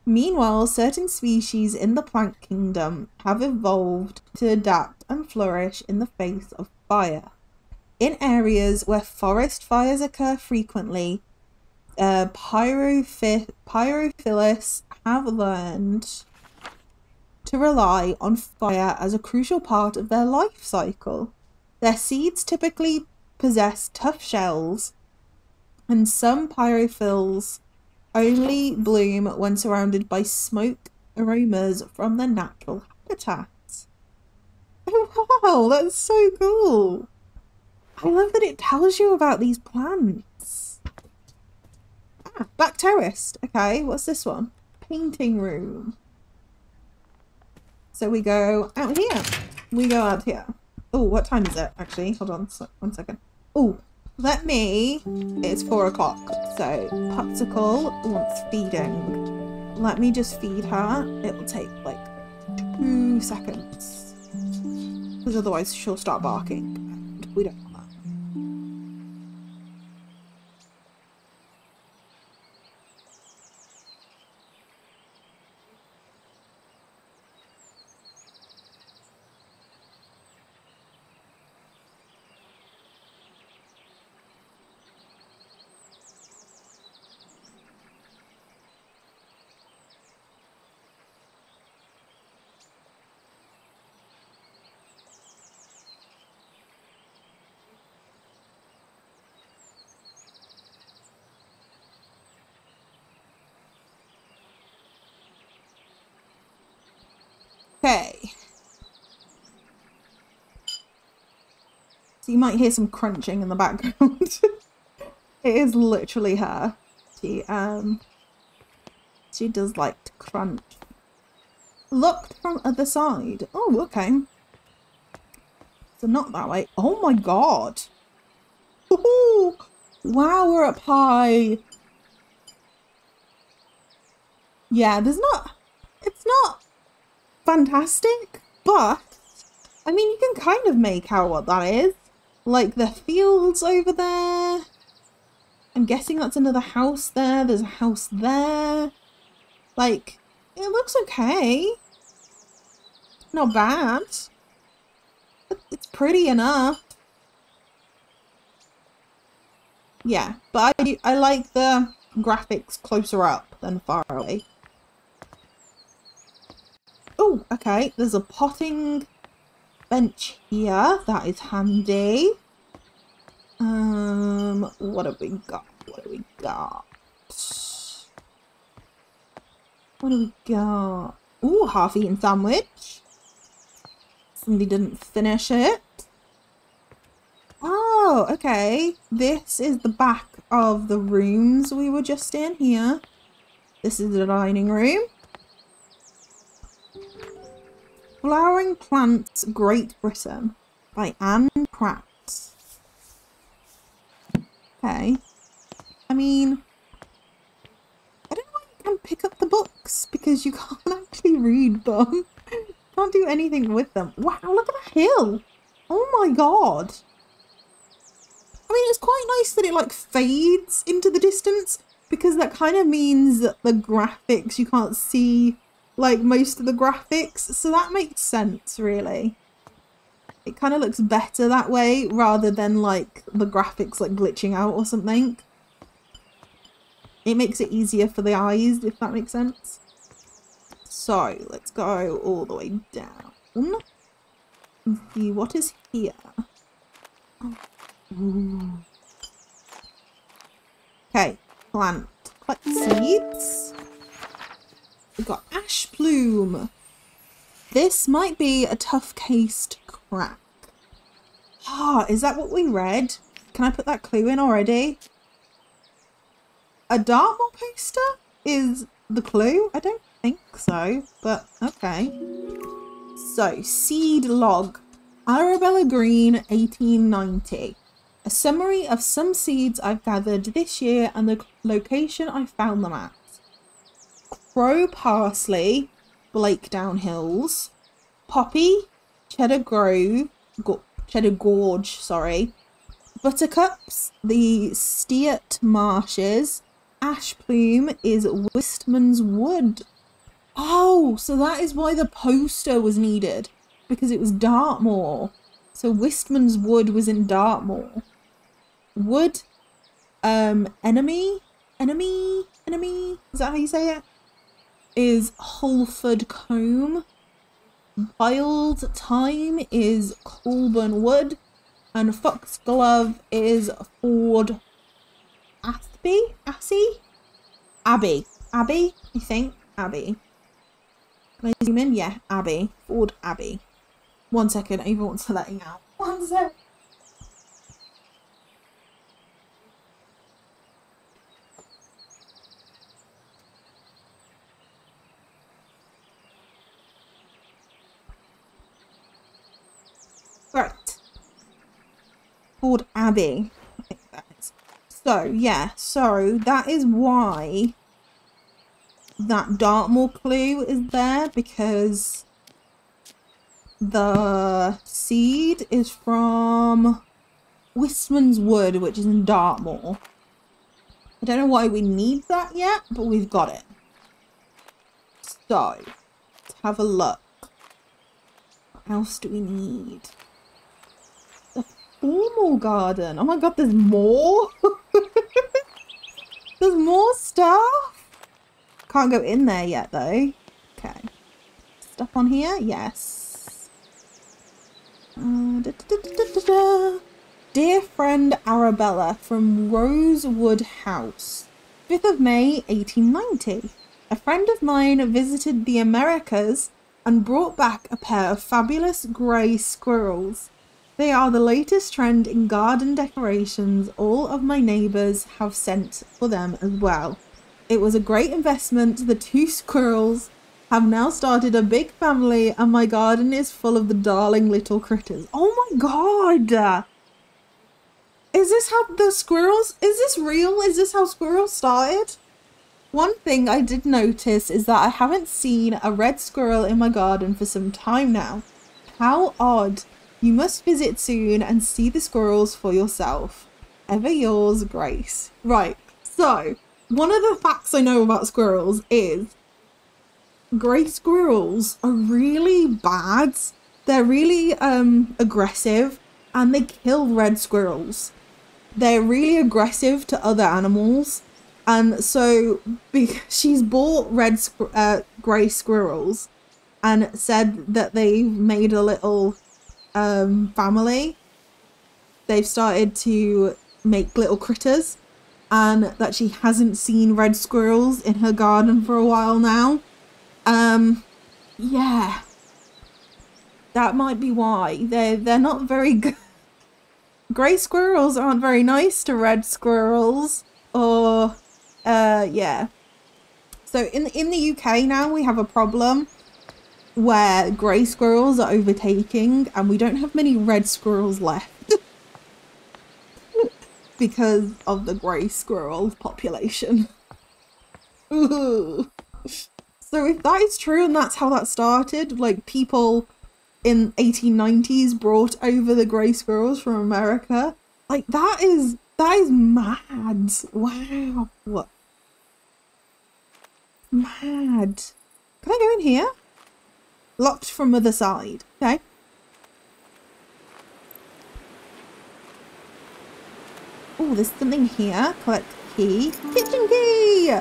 Meanwhile, certain species in the plant kingdom have evolved to adapt and flourish in the face of fire. In areas where forest fires occur frequently, uh, pyrophi- pyrophilists have learned to rely on fire as a crucial part of their life cycle. Their seeds typically possess tough shells, and some pyrophils only bloom when surrounded by smoke aromas from their natural habitats. Oh wow, that's so cool! I love that it tells you about these plants. Ah, back terraced. Okay, what's this one? Painting room. So we go out here. We go out here. Oh, what time is it actually? Hold on one second. Oh, let me. It's four o'clock. So Popsicle wants feeding. Let me just feed her. It will take like two seconds. Because otherwise she'll start barking. And we don't Okay. So you might hear some crunching in the background. it is literally her. She um she does like to crunch. Looked from other side. Oh, okay. So not that way. Oh my god. Ooh, wow, we're up high. Yeah, there's not it's not fantastic, but I mean, you can kind of make out what that is. Like the fields over there. I'm guessing that's another house there. There's a house there. Like, it looks okay. Not bad. It's pretty enough. Yeah, but I, I like the graphics closer up than far away. Oh, okay, there's a potting bench here. That is handy. Um, what have we got? What have we got? What do we got? Ooh, half-eaten sandwich. Somebody didn't finish it. Oh, okay. This is the back of the rooms we were just in here. This is the dining room. Flowering Plants Great Britain by Anne Pratt. Okay. I mean, I don't know why you can pick up the books because you can't actually read them. can't do anything with them. Wow, look at that hill. Oh my god. I mean, it's quite nice that it like fades into the distance because that kind of means that the graphics, you can't see like most of the graphics. So that makes sense, really. It kind of looks better that way rather than like the graphics like glitching out or something. It makes it easier for the eyes, if that makes sense. So let's go all the way down see what is here. Okay, plant. Collect seeds. We've got ash plume. This might be a tough cased crack. Ah, is that what we read? Can I put that clue in already? A Dartmoor poster is the clue? I don't think so, but okay. So, seed log. Arabella Green, 1890. A summary of some seeds I've gathered this year and the location I found them at. Crow parsley, Blackdown Hills. Poppy, Cheddar Grove, Go Cheddar Gorge, sorry. Buttercups, the Steart Marshes. Ash Plume is Wistman's Wood. Oh, so that is why the poster was needed. Because it was Dartmoor. So Wistman's Wood was in Dartmoor. Wood, um, enemy, enemy, enemy, is that how you say it? Is Holford Combe. Wild Thyme is Colburn Wood. And Foxglove is Ford Athby? Assy? Abbey. Abbey, I think. Abbey. Can I zoom in? Yeah, Abbey. Forde Abbey. One second, to letting out. One sec. Right. That is. So, yeah, so that is why that Dartmoor clue is there because the seed is from Wistman's Wood, which is in Dartmoor. I don't know why we need that yet, but we've got it. So, let's have a look. What else do we need? Formal garden. Oh my god, there's more? there's more stuff? Can't go in there yet though. Okay. Stuff on here? Yes. Uh, da, da, da, Dear friend Arabella from Rosewood House. 5th of May 1890. A friend of mine visited the Americas and brought back a pair of fabulous grey squirrels. They are the latest trend in garden decorations. All of my neighbours have sent for them as well. It was a great investment. The two squirrels have now started a big family and my garden is full of the darling little critters. Oh my god! Is this how the squirrels, is this real? Is this how squirrels started? One thing I did notice is that I haven't seen a red squirrel in my garden for some time now. How odd. You must visit soon and see the squirrels for yourself. Ever yours, Grace. Right, so one of the facts I know about squirrels is grey squirrels are really bad. They're really um aggressive and they kill red squirrels. they're really aggressive to other animals. And so she's bought red, uh, grey squirrels and said that they've made a little um, family. They've started to make little critters and that she hasn't seen red squirrels in her garden for a while now. Um, yeah. That might be why. They're, they're not very good. Grey squirrels aren't very nice to red squirrels. Or, uh, yeah. So in, in the UK now we have a problem where grey squirrels are overtaking and we don't have many red squirrels left because of the grey squirrel population. So if that is true and that's how that started, like people in 1890s brought over the grey squirrels from America, like that is that is mad. Wow. what Mad. Can I go in here? Locked from other side. Okay. Oh, there's something here. Collect key. Kitchen key!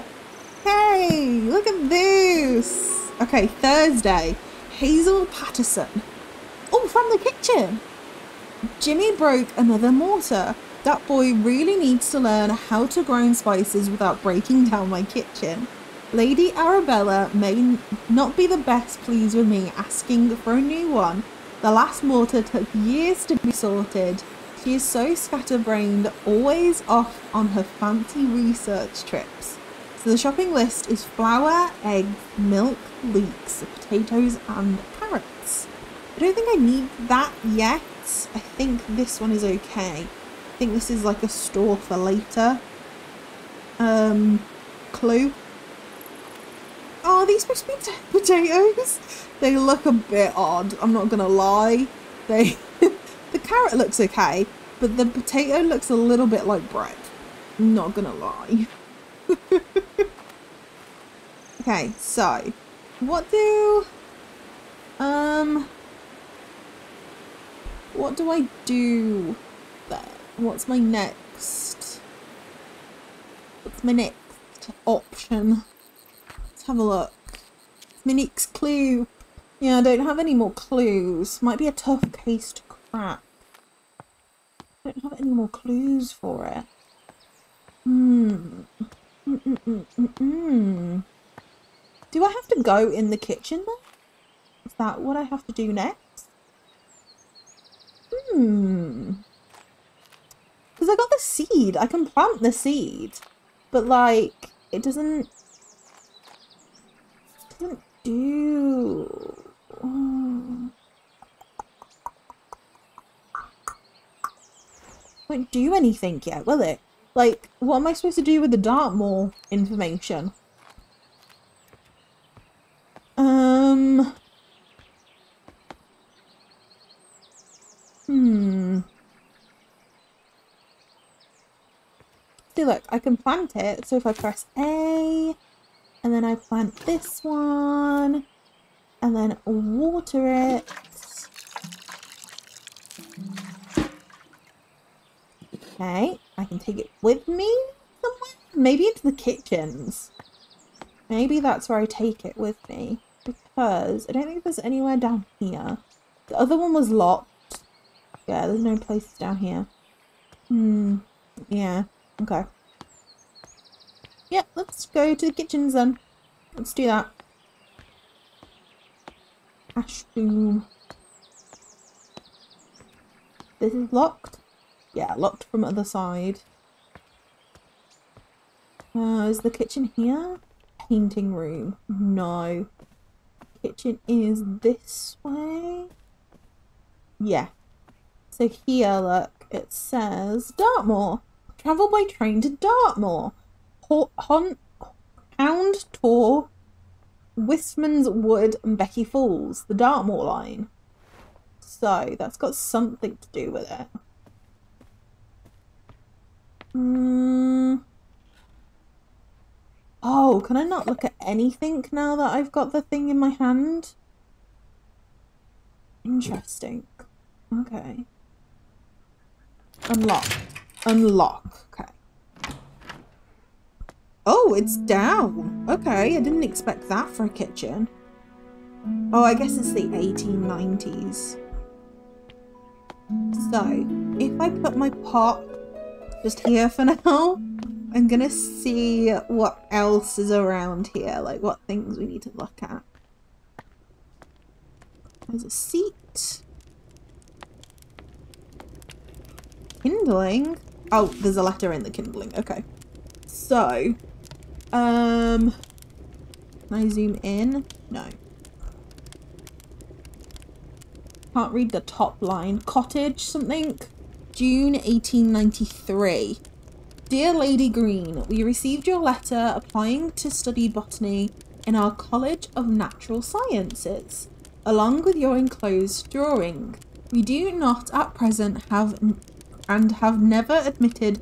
Hey, look at this. Okay, Thursday. Hazel Patterson. Oh, from the kitchen. Jimmy broke another mortar. That boy really needs to learn how to grind spices without breaking down my kitchen. Lady Arabella may not be the best pleased with me asking for a new one. The last mortar took years to be sorted. She is so scatterbrained, always off on her fancy research trips. So the shopping list is flour, eggs, milk, leeks, potatoes and carrots. I don't think I need that yet. I think this one is okay. I think this is like a store for later. Um, clue are these supposed to be potatoes? They look a bit odd, I'm not gonna lie. They The carrot looks okay, but the potato looks a little bit like bread. Not gonna lie. okay, so what do um what do I do there? What's my next what's my next option? Have a look. Monique's clue. Yeah, I don't have any more clues. Might be a tough case to crack. I don't have any more clues for it. Hmm. Mm -mm -mm, do I have to go in the kitchen then? Is that what I have to do next? Hmm. Because I got the seed. I can plant the seed. But like, it doesn't do. Won't do anything yet, will it? Like, what am I supposed to do with the Dartmoor information? Um. Hmm. See, look, I can plant it. So if I press A, and then I plant this one and then water it. Okay, I can take it with me somewhere? Maybe into the kitchens. Maybe that's where I take it with me because I don't think there's anywhere down here. The other one was locked. Yeah, there's no place down here. Hmm, yeah, okay. Yeah, let's go to the kitchens then. Let's do that. Ash boom. This is locked? Yeah, locked from other side. Uh, is the kitchen here? Painting room. No. Kitchen is this way. Yeah. So here, look, it says Dartmoor. Travel by train to Dartmoor. Hon Hound Tor, Wistman's Wood, and Becky Falls, the Dartmoor line. So that's got something to do with it. Hmm. Oh, can I not look at anything now that I've got the thing in my hand? Interesting. Okay. Unlock. Unlock. Okay. Oh, it's down. Okay, I didn't expect that for a kitchen. Oh, I guess it's the 1890s. So, if I put my pot just here for now, I'm gonna see what else is around here, like what things we need to look at. There's a seat. Kindling? Oh, there's a letter in the kindling. Okay. So, um, can I zoom in? No. Can't read the top line. Cottage something? June 1893. Dear Lady Green, we received your letter applying to study botany in our College of Natural Sciences, along with your enclosed drawing. We do not at present have and have never admitted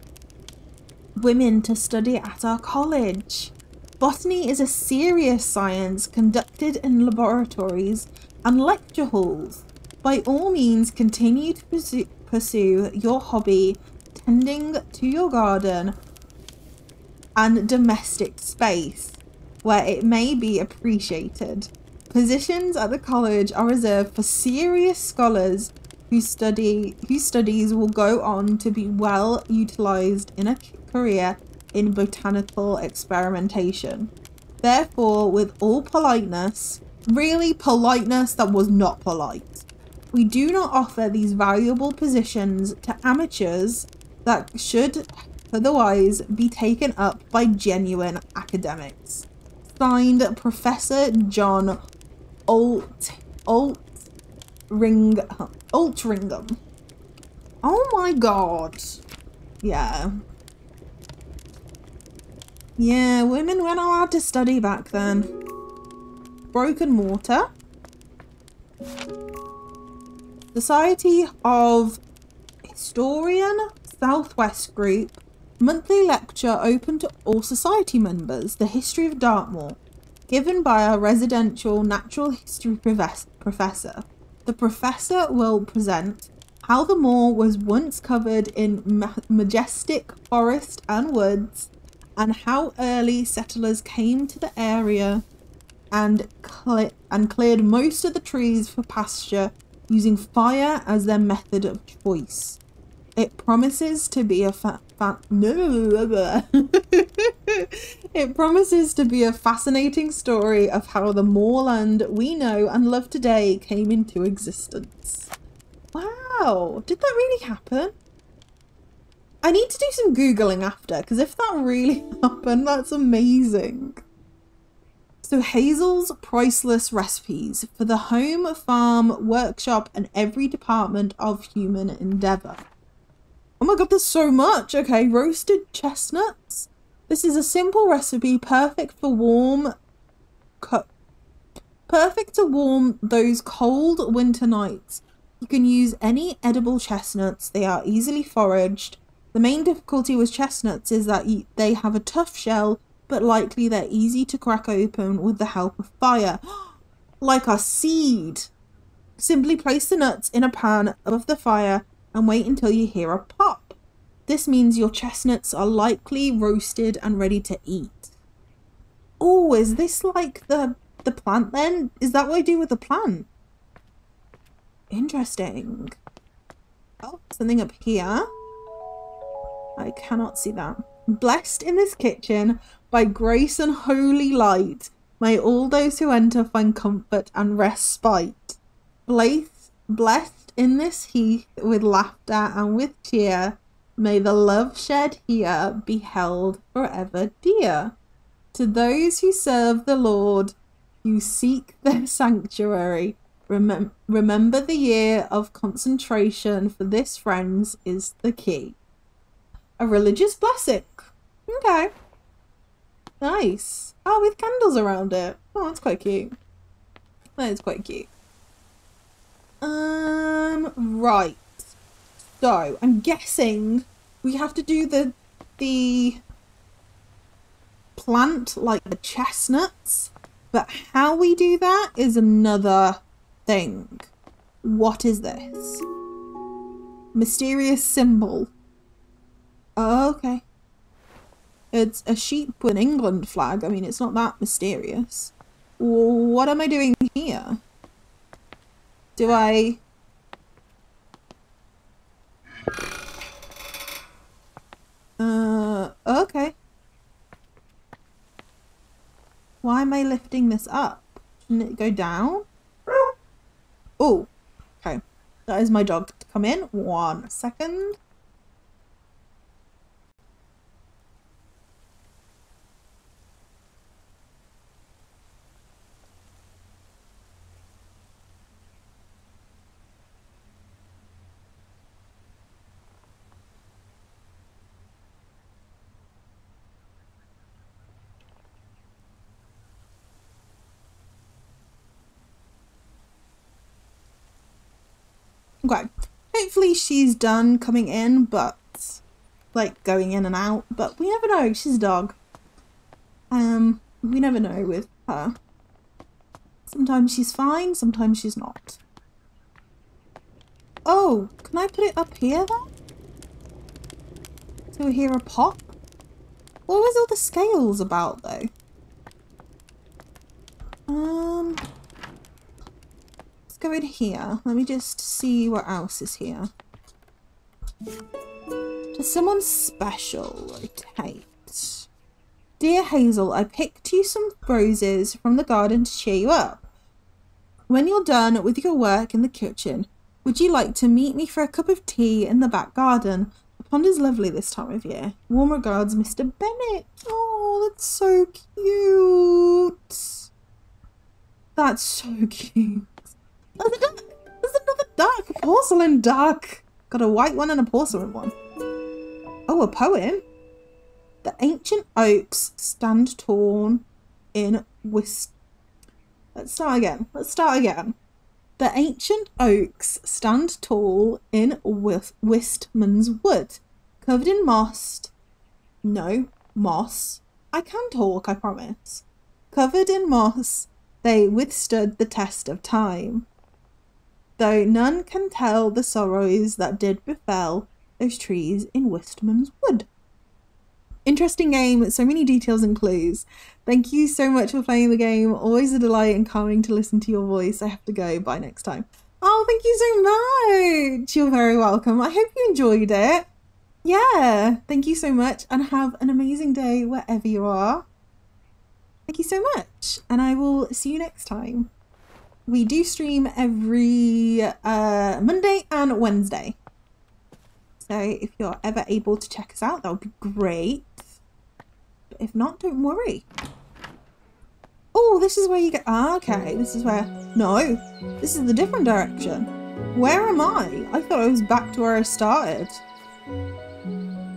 women to study at our college. Botany is a serious science conducted in laboratories and lecture halls. By all means, continue to pursue, your hobby, tending to your garden and domestic space where it may be appreciated. Positions at the college are reserved for serious scholars whose study whose studies will go on to be well utilized in a career in botanical experimentation. Therefore, with all politeness, really politeness that was not polite, we do not offer these valuable positions to amateurs that should otherwise be taken up by genuine academics. Signed, Professor John Alt Alt Ring Altringham. Oh my god. Yeah. Yeah, women weren't allowed to study back then. Broken water. Society of Historian Southwest Group monthly lecture open to all society members, The History of Dartmoor, given by a residential natural history professor. The professor will present how the moor was once covered in ma majestic forest and woods, and how early settlers came to the area and, and cleared most of the trees for pasture using fire as their method of choice. It promises to be a fa- fa- no. it promises to be a fascinating story of how the moorland we know and love today came into existence. Wow, did that really happen? I need to do some googling after because if that really happened, that's amazing. So Hazel's priceless recipes for the home, farm, workshop, and every department of human endeavour. Oh my god, there's so much! Okay, roasted chestnuts. This is a simple recipe perfect for warm... perfect to warm those cold winter nights. You can use any edible chestnuts. They are easily foraged. The main difficulty with chestnuts is that they have a tough shell but likely they're easy to crack open with the help of fire. like a seed! Simply place the nuts in a pan above the fire and wait until you hear a pop. This means your chestnuts are likely roasted and ready to eat. Oh, is this like the the plant then? Is that what I do with the plant? Interesting. Oh, something up here. I cannot see that. Blessed in this kitchen by grace and holy light, may all those who enter find comfort and respite. Blessed, blessed in this heath with laughter and with cheer, may the love shed here be held forever dear. To those who serve the Lord, who seek their sanctuary, remem- remember the year of concentration, for this, friends, is the key. A religious blessing. Okay. Nice. Oh, with candles around it. Oh, that's quite cute. That is quite cute. Um, right. So, I'm guessing we have to do the, the plant like the chestnuts, but how we do that is another thing. What is this? Mysterious symbol. Oh, okay. It's a sheep with an England flag. I mean, it's not that mysterious. What am I doing here? Do I... Uh, okay. Why am I lifting this up? Shouldn't it go down? Oh, okay. That is my dog to come in. One second. Okay. Hopefully she's done coming in, but like going in and out. But we never know. She's a dog. Um, we never know with her. Sometimes she's fine, sometimes she's not. Oh, can I put it up here then? So we hear a pop? What was all the scales about though? Um, go in here. Let me just see what else is here. Does someone special rotate? Dear Hazel, I picked you some roses from the garden to cheer you up. When you're done with your work in the kitchen, would you like to meet me for a cup of tea in the back garden? The pond is lovely this time of year. Warm regards, Mr. Bennett. Oh, that's so cute. That's so cute. There's, a duck. There's another duck. Porcelain duck. Got a white one and a porcelain one. Oh, a poem. The ancient oaks stand tall in Wist. Let's start again. Let's start again. The ancient oaks stand tall in Wistman's wood, covered in moss. No, moss. I can talk, I promise. Covered in moss, they withstood the test of time though none can tell the sorrows that did befell those trees in Wistman's Wood. Interesting game, with so many details and clues. Thank you so much for playing the game. Always a delight and calming to listen to your voice. I have to go. Bye next time. Oh, thank you so much. You're very welcome. I hope you enjoyed it. Yeah, thank you so much and have an amazing day wherever you are. Thank you so much, and I will see you next time we do stream every uh, Monday and Wednesday. So if you're ever able to check us out, that would be great. But if not, don't worry. Oh, this is where you get... Ah, okay, this is where... No, this is the different direction. Where am I? I thought I was back to where I started.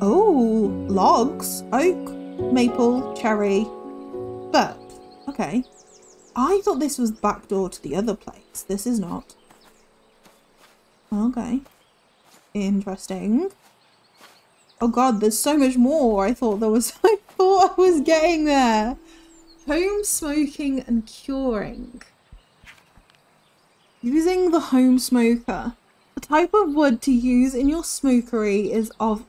Oh, logs. Oak, maple, cherry. But, okay. I thought this was back door to the other place. This is not. Okay. Interesting. Oh god, there's so much more. I thought there was I thought I was getting there. Home smoking and curing. Using the home smoker. The type of wood to use in your smokery is of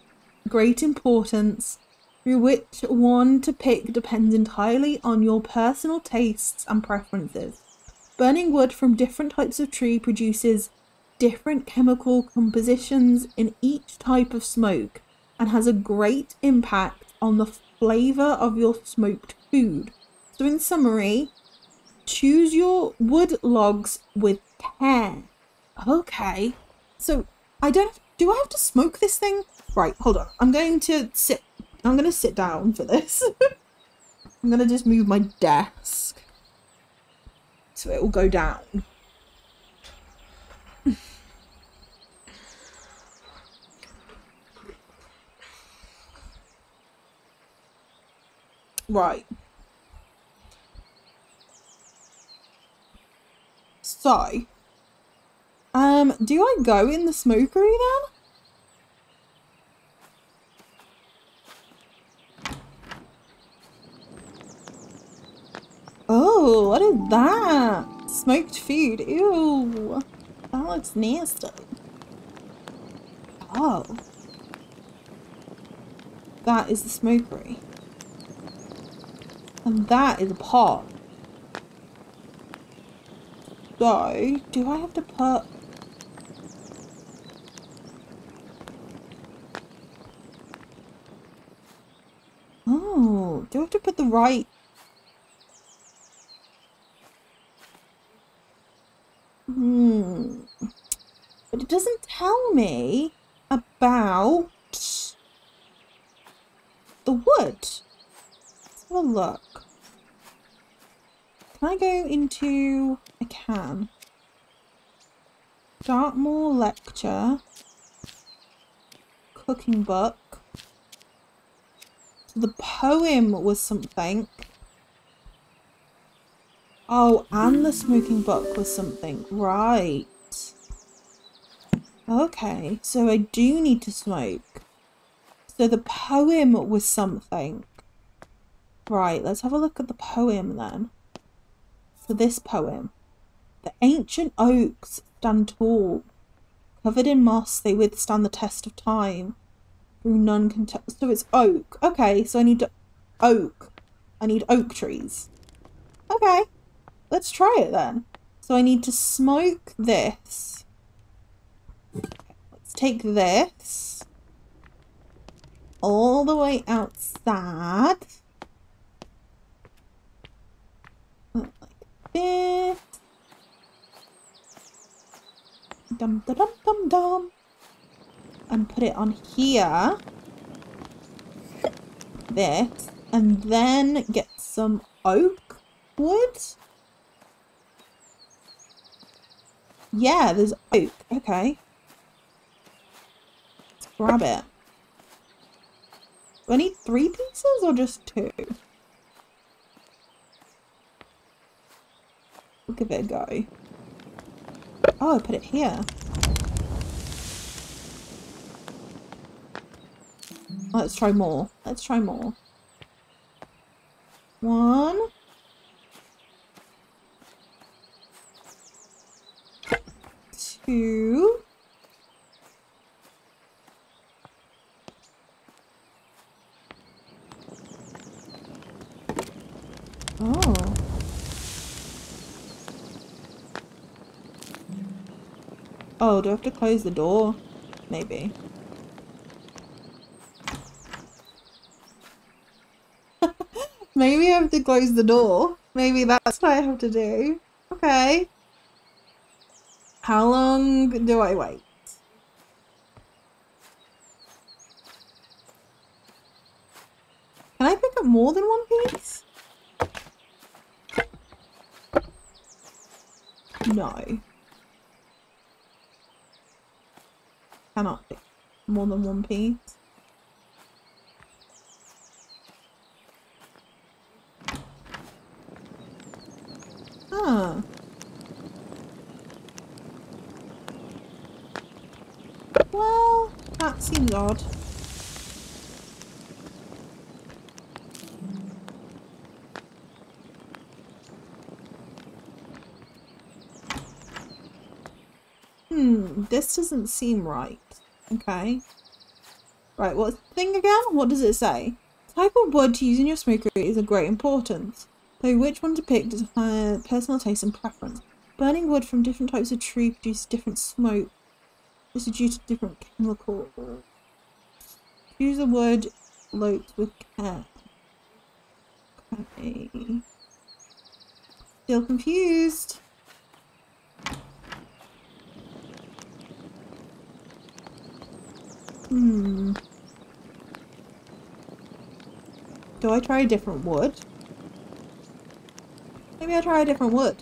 great importance through which one to pick depends entirely on your personal tastes and preferences. Burning wood from different types of tree produces different chemical compositions in each type of smoke and has a great impact on the flavour of your smoked food. So, in summary, choose your wood logs with care. Okay, so I don't. Do I have to smoke this thing? Right, hold on. I'm going to sit I'm gonna sit down for this. I'm gonna just move my desk so it will go down. right. So, um, do I go in the smokery then? Oh, what is that? Smoked food. Ew. That looks nasty. Oh. that is the smokery. And that is a pot. So, do I have to put... Oh, do I have to put the right... Hmm. But it doesn't tell me about the wood. Have a look. Can I go into... I can. Dartmoor lecture. Cooking book. So the poem was something. Oh, and the smoking book was something. Right. Okay, so I do need to smoke. So the poem was something. Right, let's have a look at the poem then. For this poem. The ancient oaks stand tall. Covered in moss, they withstand the test of time. Through none can tell. So it's oak. Okay, so I need to... Oak. I need oak trees. Okay, let's try it then. So I need to smoke this. Let's take this all the way outside. Like this. Dum dum dum dum dum. And put it on here. This. And then get some oak wood. Yeah, there's oak. Okay. Let's grab it. Do I need three pieces or just two? We'll give it a go. Oh, I put it here. Let's try more. Let's try more. One. Two. Oh. Oh, do I have to close the door? Maybe. Maybe I have to close the door. Maybe that's what I have to do. Okay. How long do I wait? Can I pick up more than one piece? No. Cannot pick more than one piece. Ah. Well, that seems odd. This doesn't seem right. Okay. Right, what's the thing again? What does it say? Type of wood to use in your smokery is of great importance, though which one to pick does uh, personal taste and preference. Burning wood from different types of tree produces different smoke. This is due to different chemicals. Use the wood loads with care. Okay. Still confused. Hmm. Do I try a different wood? Maybe I'll try a different wood.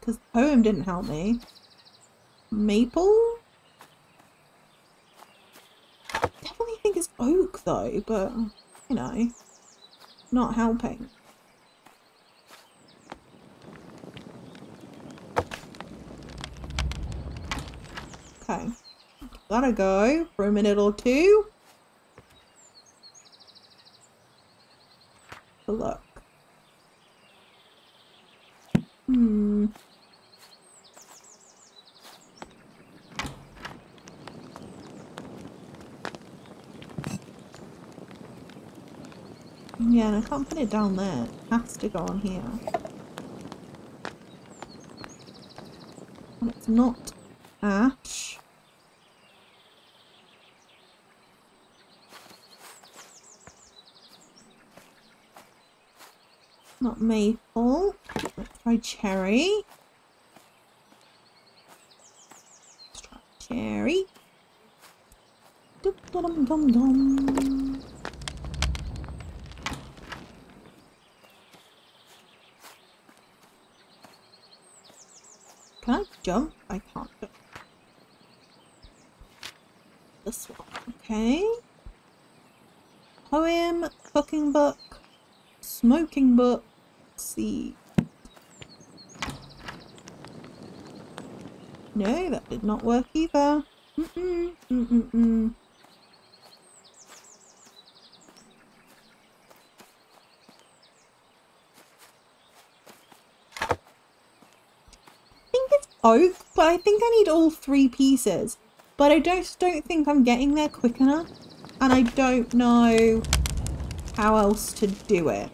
Because poem didn't help me. Maple? I definitely think it's oak though, but, you know, not helping. Gotta go for a minute or two. Look. Hmm. Yeah, and I can't put it down there. It has to go on here. And it's not. Ah. Maple. Let's try cherry. Let's try cherry. Dum dum dum dum. Can I jump? I can't jump. This one, okay. Poem, cooking book, smoking book, see. No, not work either. Mm-mm, mm-mm-mm. think it's oak, but I think I need all three pieces. But I just don't think I'm getting there quick enough. And I don't know how else to do it.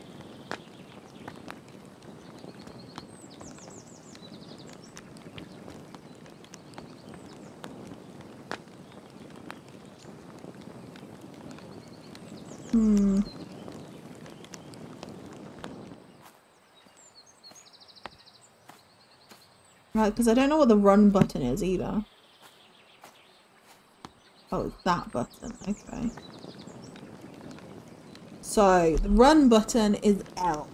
Because I don't know what the run button is either. Oh, it's that button. Okay. So, the run button is L.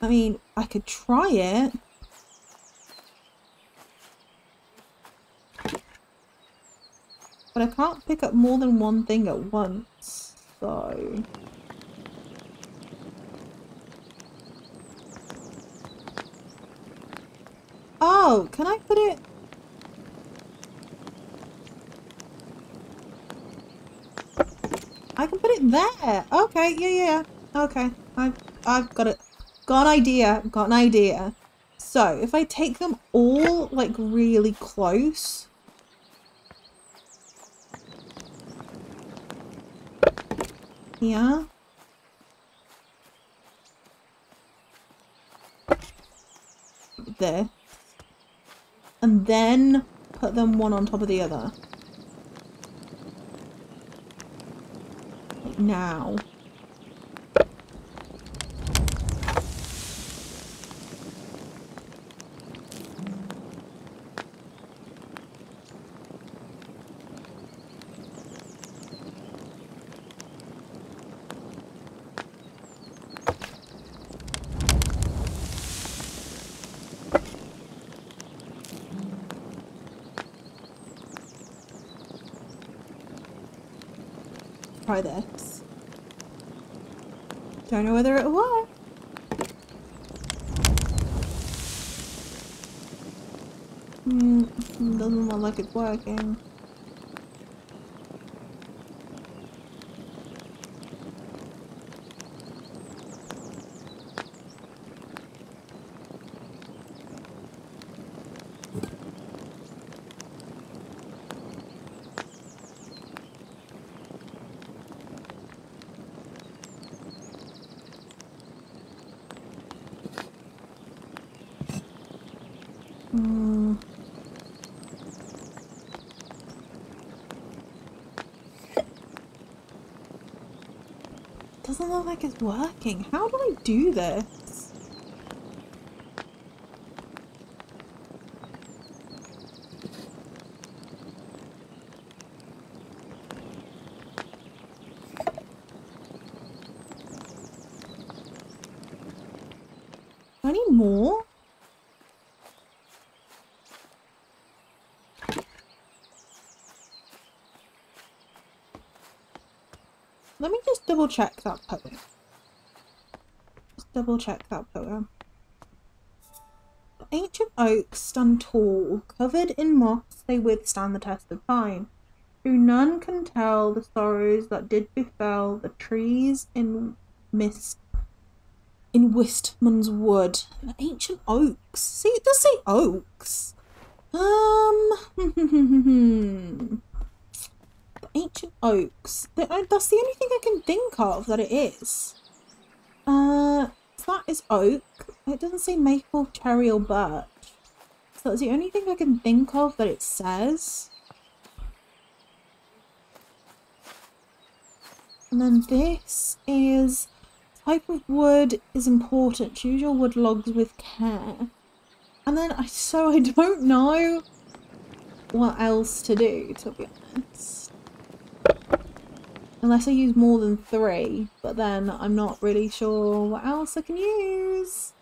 I mean, I could try it. But I can't pick up more than one thing at once, so... Oh, can I put it? I can put it there. Okay, yeah, yeah. Okay, I've, I've got it. Got an idea. Got an idea. So, if I take them all, like, really close... Yeah. There and then put them one on top of the other. Like now. Try this. Don't know whether it'll work. Hmm, doesn't look like it's working. Doesn't look like it's working. How do I do this? Any more? Let me just double check that poem. Double check that poem. Ancient oaks stand tall, covered in moss, they withstand the test of time. Who none can tell the sorrows that did befell the trees in mist in Wistman's wood. Ancient oaks. See, it does say oaks. Um, ancient hmm, hmm, hmm, oaks. That's the only thing I can think of that it is. Uh, that is oak. It doesn't say maple, cherry, or birch. So that's the only thing I can think of that it says. And then this is type of wood is important. Choose your wood logs with care. And then I so I don't know what else to do to be honest. Unless I use more than three, but then I'm not really sure what else I can use.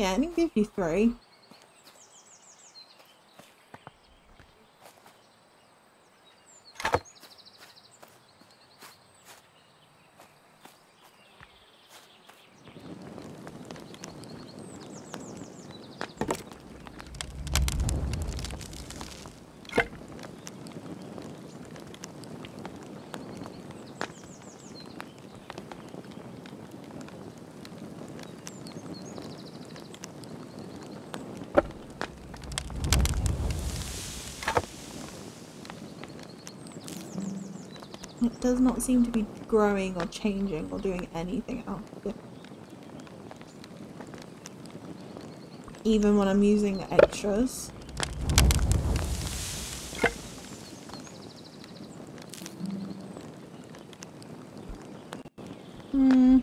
Yeah, I can give you three. Does not seem to be growing or changing or doing anything else. Even when I'm using extras. Hmm.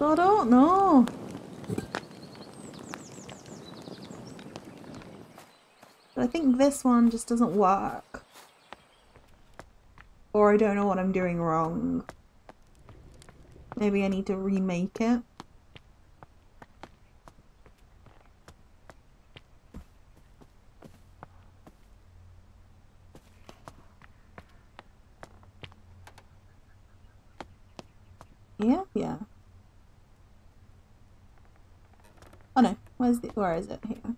I don't know. I think this one just doesn't work. Or I don't know what I'm doing wrong. Maybe I need to remake it. Yeah, yeah. Oh where's the, where is it? Here.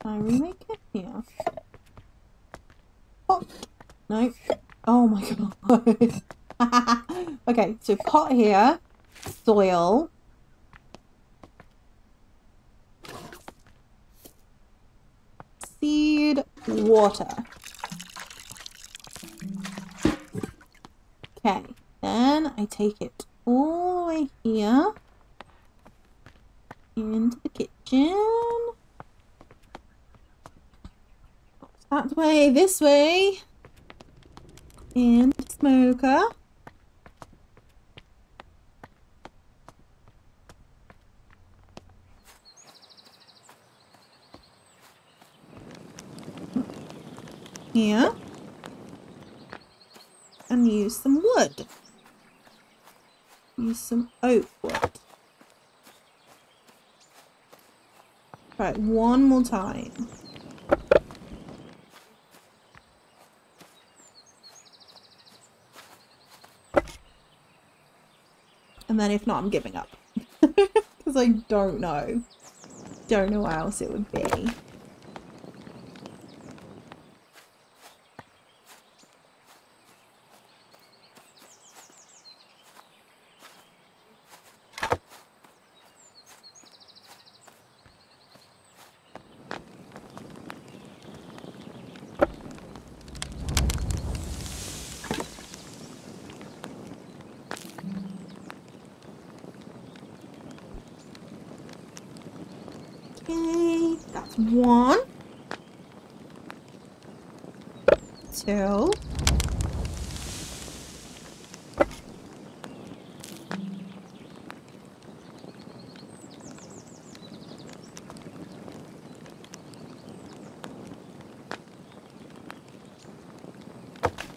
Can I remake it? Here. Pot. Oh, no. Oh my god. okay, so pot here. Soil. Seed. Water. Take it all the way here into the kitchen. That way, this way. And smoker. Here. And use some wood. Use some oak wood. Right, one more time. And then if not, I'm giving up. Because I don't know. Don't know what else it would be. Okay, that's one. till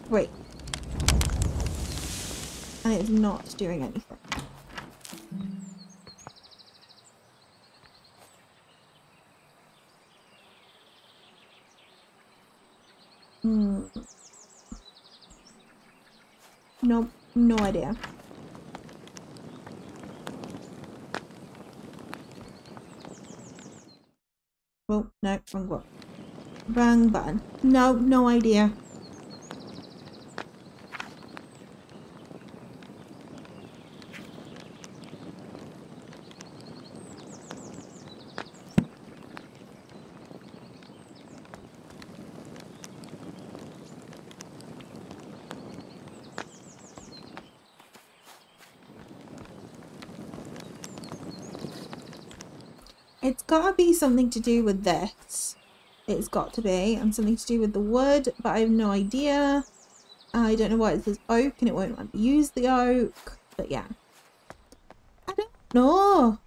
Wait. And it's not doing anything. Hmm. No, no idea. Oh, no, wrong button. Wrong button. No, no idea. It's gotta be something to do with this. It's got to be, and something to do with the wood, but I have no idea. I don't know why it says oak and it won't let me use the oak, but yeah. I don't know.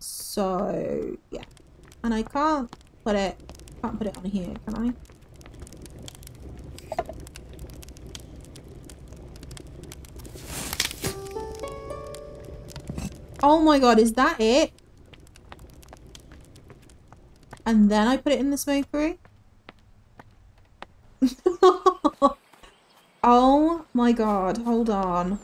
So, yeah. And I can't put it, can't put it on here, can I? Oh my god, is that it? And then I put it in the smokery? oh my god, hold on.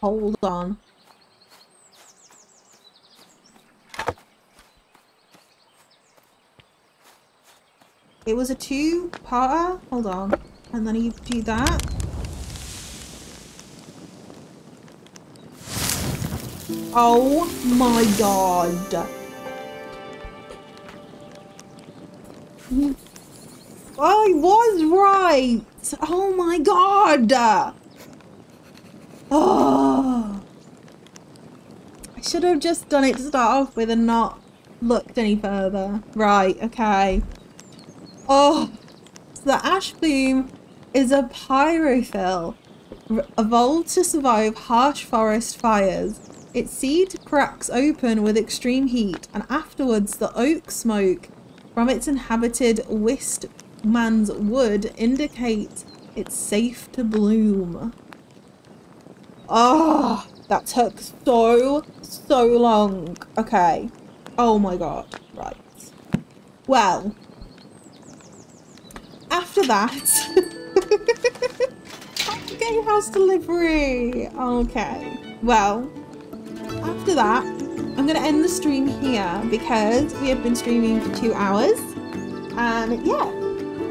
Hold on. It was a two-parter? Hold on. And then you do that. Oh my god. I was right. Oh my god. Oh. I should have just done it to start off with and not looked any further. Right, okay. Oh, so the ash plume is a pyrophil, evolved to survive harsh forest fires. Its seed cracks open with extreme heat, and afterwards the oak smoke from its inhabited whist man's wood indicates it's safe to bloom. Oh, that took so, so long. Okay. Oh my god. Right. Well, after that... Game house delivery. Okay. Well, after that, I'm going to end the stream here because we have been streaming for two hours. And yeah,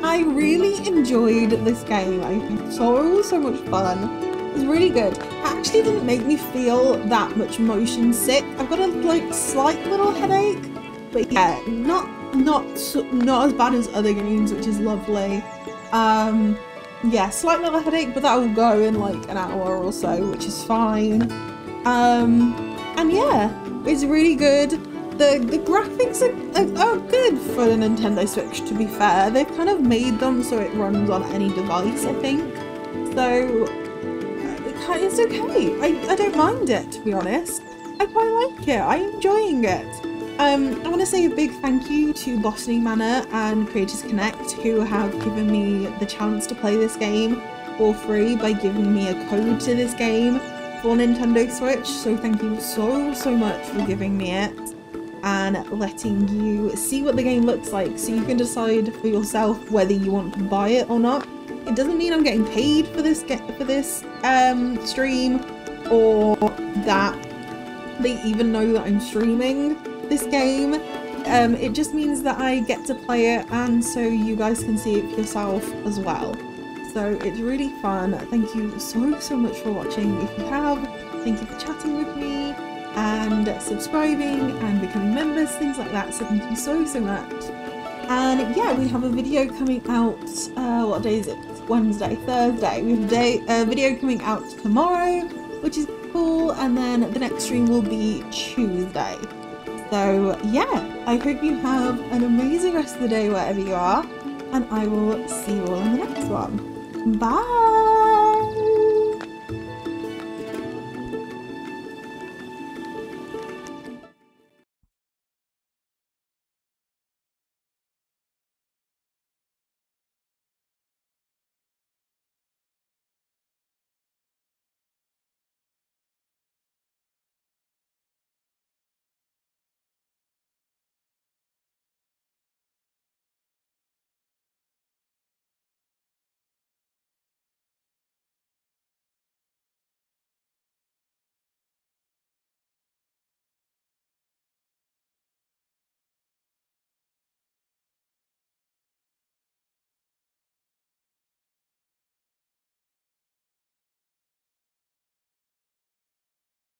I really enjoyed this game. I had so, so much fun. It was really good. It actually didn't make me feel that much motion sick. I've got a like slight little headache, but yeah, not not not as bad as other games, which is lovely. Um, yeah, slight little headache, but that will go in like an hour or so, which is fine. Um, and yeah, it's really good. The, the graphics are, are, are, good for the Nintendo Switch, to be fair. They've kind of made them so it runs on any device, I think. So, it's okay. I, I don't mind it, to be honest. I quite like it. I'm enjoying it. Um, I want to say a big thank you to Botany Manor and Creators Connect who have given me the chance to play this game for free by giving me a code to this game for Nintendo Switch. So thank you so, so much for giving me it and letting you see what the game looks like so you can decide for yourself whether you want to buy it or not. It doesn't mean I'm getting paid for this get for this um, stream or that they even know that I'm streaming this game. Um, it just means that I get to play it and so you guys can see it yourself as well. So it's really fun. Thank you so, so much for watching. If you have, thank you for chatting with me and subscribing and becoming members, things like that. So thank you so, so much. And yeah, we have a video coming out, uh, what day is it? Wednesday, Thursday. We have a day, a video coming out tomorrow, which is cool. And then the next stream will be Tuesday. So yeah, I hope you have an amazing rest of the day wherever you are, and I will see you all in the next one. Bye!